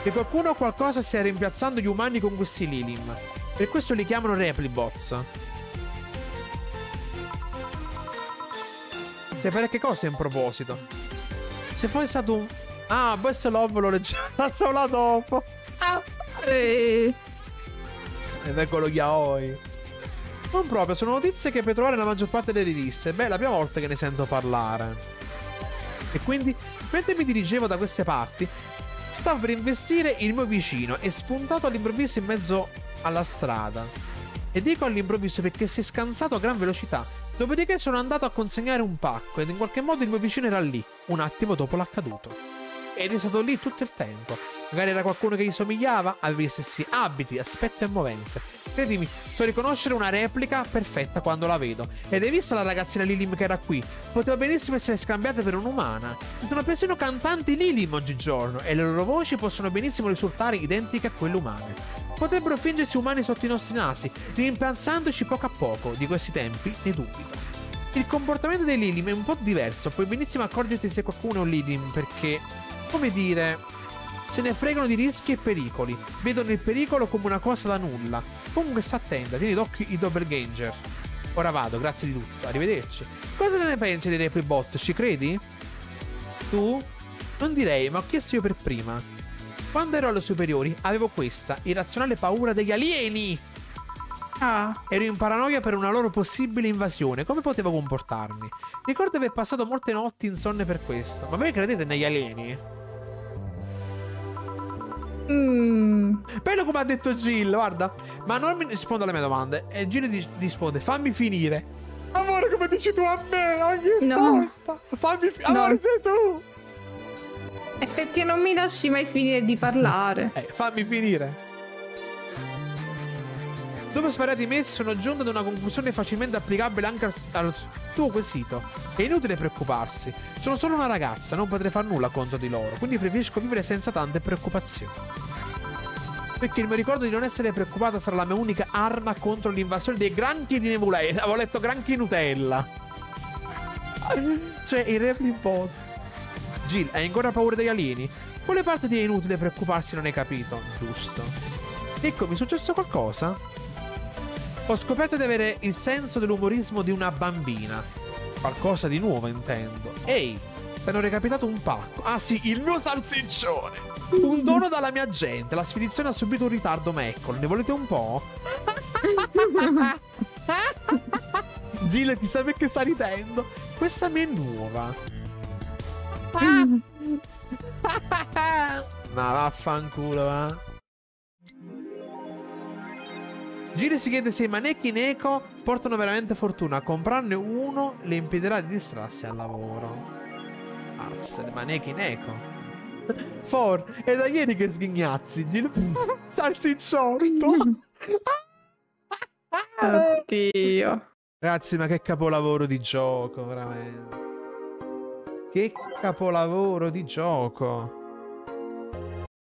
E qualcuno o qualcosa stia rimpiazzando gli umani con questi Lilim. Per questo li chiamano Replibots. Sai fare che cosa in proposito? Se poi è stato un... Ah, questo Love lo leggiamo solo dopo. Ah. E... Ed eccolo yaoi. Non proprio, sono notizie che puoi trovare nella maggior parte delle riviste. Beh, è la prima volta che ne sento parlare. E quindi, mentre mi dirigevo da queste parti, stavo per investire il mio vicino e spuntato all'improvviso in mezzo alla strada. E dico all'improvviso perché si è scansato a gran velocità Dopodiché sono andato a consegnare un pacco ed in qualche modo il mio vicino era lì, un attimo dopo l'accaduto. Ed è stato lì tutto il tempo. Magari era qualcuno che gli somigliava, aveva gli stessi abiti, aspetti e movenze. Credimi, so riconoscere una replica perfetta quando la vedo. Ed hai visto la ragazzina Lilim che era qui? Poteva benissimo essere scambiata per un'umana. Ci sono persino cantanti Lilim oggigiorno e le loro voci possono benissimo risultare identiche a quelle umane. Potrebbero fingersi umani sotto i nostri nasi, rimpiazzandoci poco a poco. Di questi tempi ne dubito. Il comportamento dei Lilim è un po' diverso, puoi benissimo accorgerti se qualcuno è un Lilim, perché, come dire, se ne fregano di rischi e pericoli, vedono il pericolo come una cosa da nulla. Comunque sta attenta, tieni d'occhio i doppelganger. Ora vado, grazie di tutto, arrivederci. Cosa ne pensi dei Reply ci credi? Tu? Non direi, ma ho chiesto io per prima. Quando ero alle superiori avevo questa irrazionale paura degli alieni. Ah. Ero in paranoia per una loro possibile invasione. Come potevo comportarmi? Ricordo di aver passato molte notti insonne per questo. Ma voi credete negli alieni? Mm. Bello come ha detto Jill, guarda. Ma non mi risponde alle mie domande. E Jill risponde: fammi finire. Amore, come dici tu a me? Ogni no. volta. Fammi finire. Amore, no. sei tu. È perché non mi lasci mai finire di parlare. Eh, fammi finire. Dopo svariati mesi sono giunto ad una conclusione facilmente applicabile anche al, tuo quesito. È inutile preoccuparsi. Sono solo una ragazza, non potrei far nulla contro di loro, quindi preferisco vivere senza tante preoccupazioni. Perché il mio ricordo di non essere preoccupata sarà la mia unica arma contro l'invasione dei granchi di Nebulei. Avevo letto granchi Nutella. cioè, i Repli Bot. Jill, hai ancora paura degli alieni? Quale parte ti è inutile preoccuparsi non hai capito? Giusto. Ecco, mi è successo qualcosa? Ho scoperto di avere il senso dell'umorismo di una bambina. Qualcosa di nuovo, intendo. Ehi, ti hanno recapitato un pacco. Ah sì, il mio salsiccione! Un dono dalla mia gente. La spedizione ha subito un ritardo, ma eccolo. Ne volete un po'? Jill, ti sai perché sta ridendo? Questa mi è nuova. Ma vaffanculo, va. Giri si chiede se i manecchi in eco portano veramente fortuna. Comprarne uno le impedirà di distrarsi al lavoro. Azz, le manecchi in eco. For, è da ieri che sghignazzi. Salsicciotto. Oddio. Ragazzi, ma che capolavoro di gioco, veramente. Che capolavoro di gioco.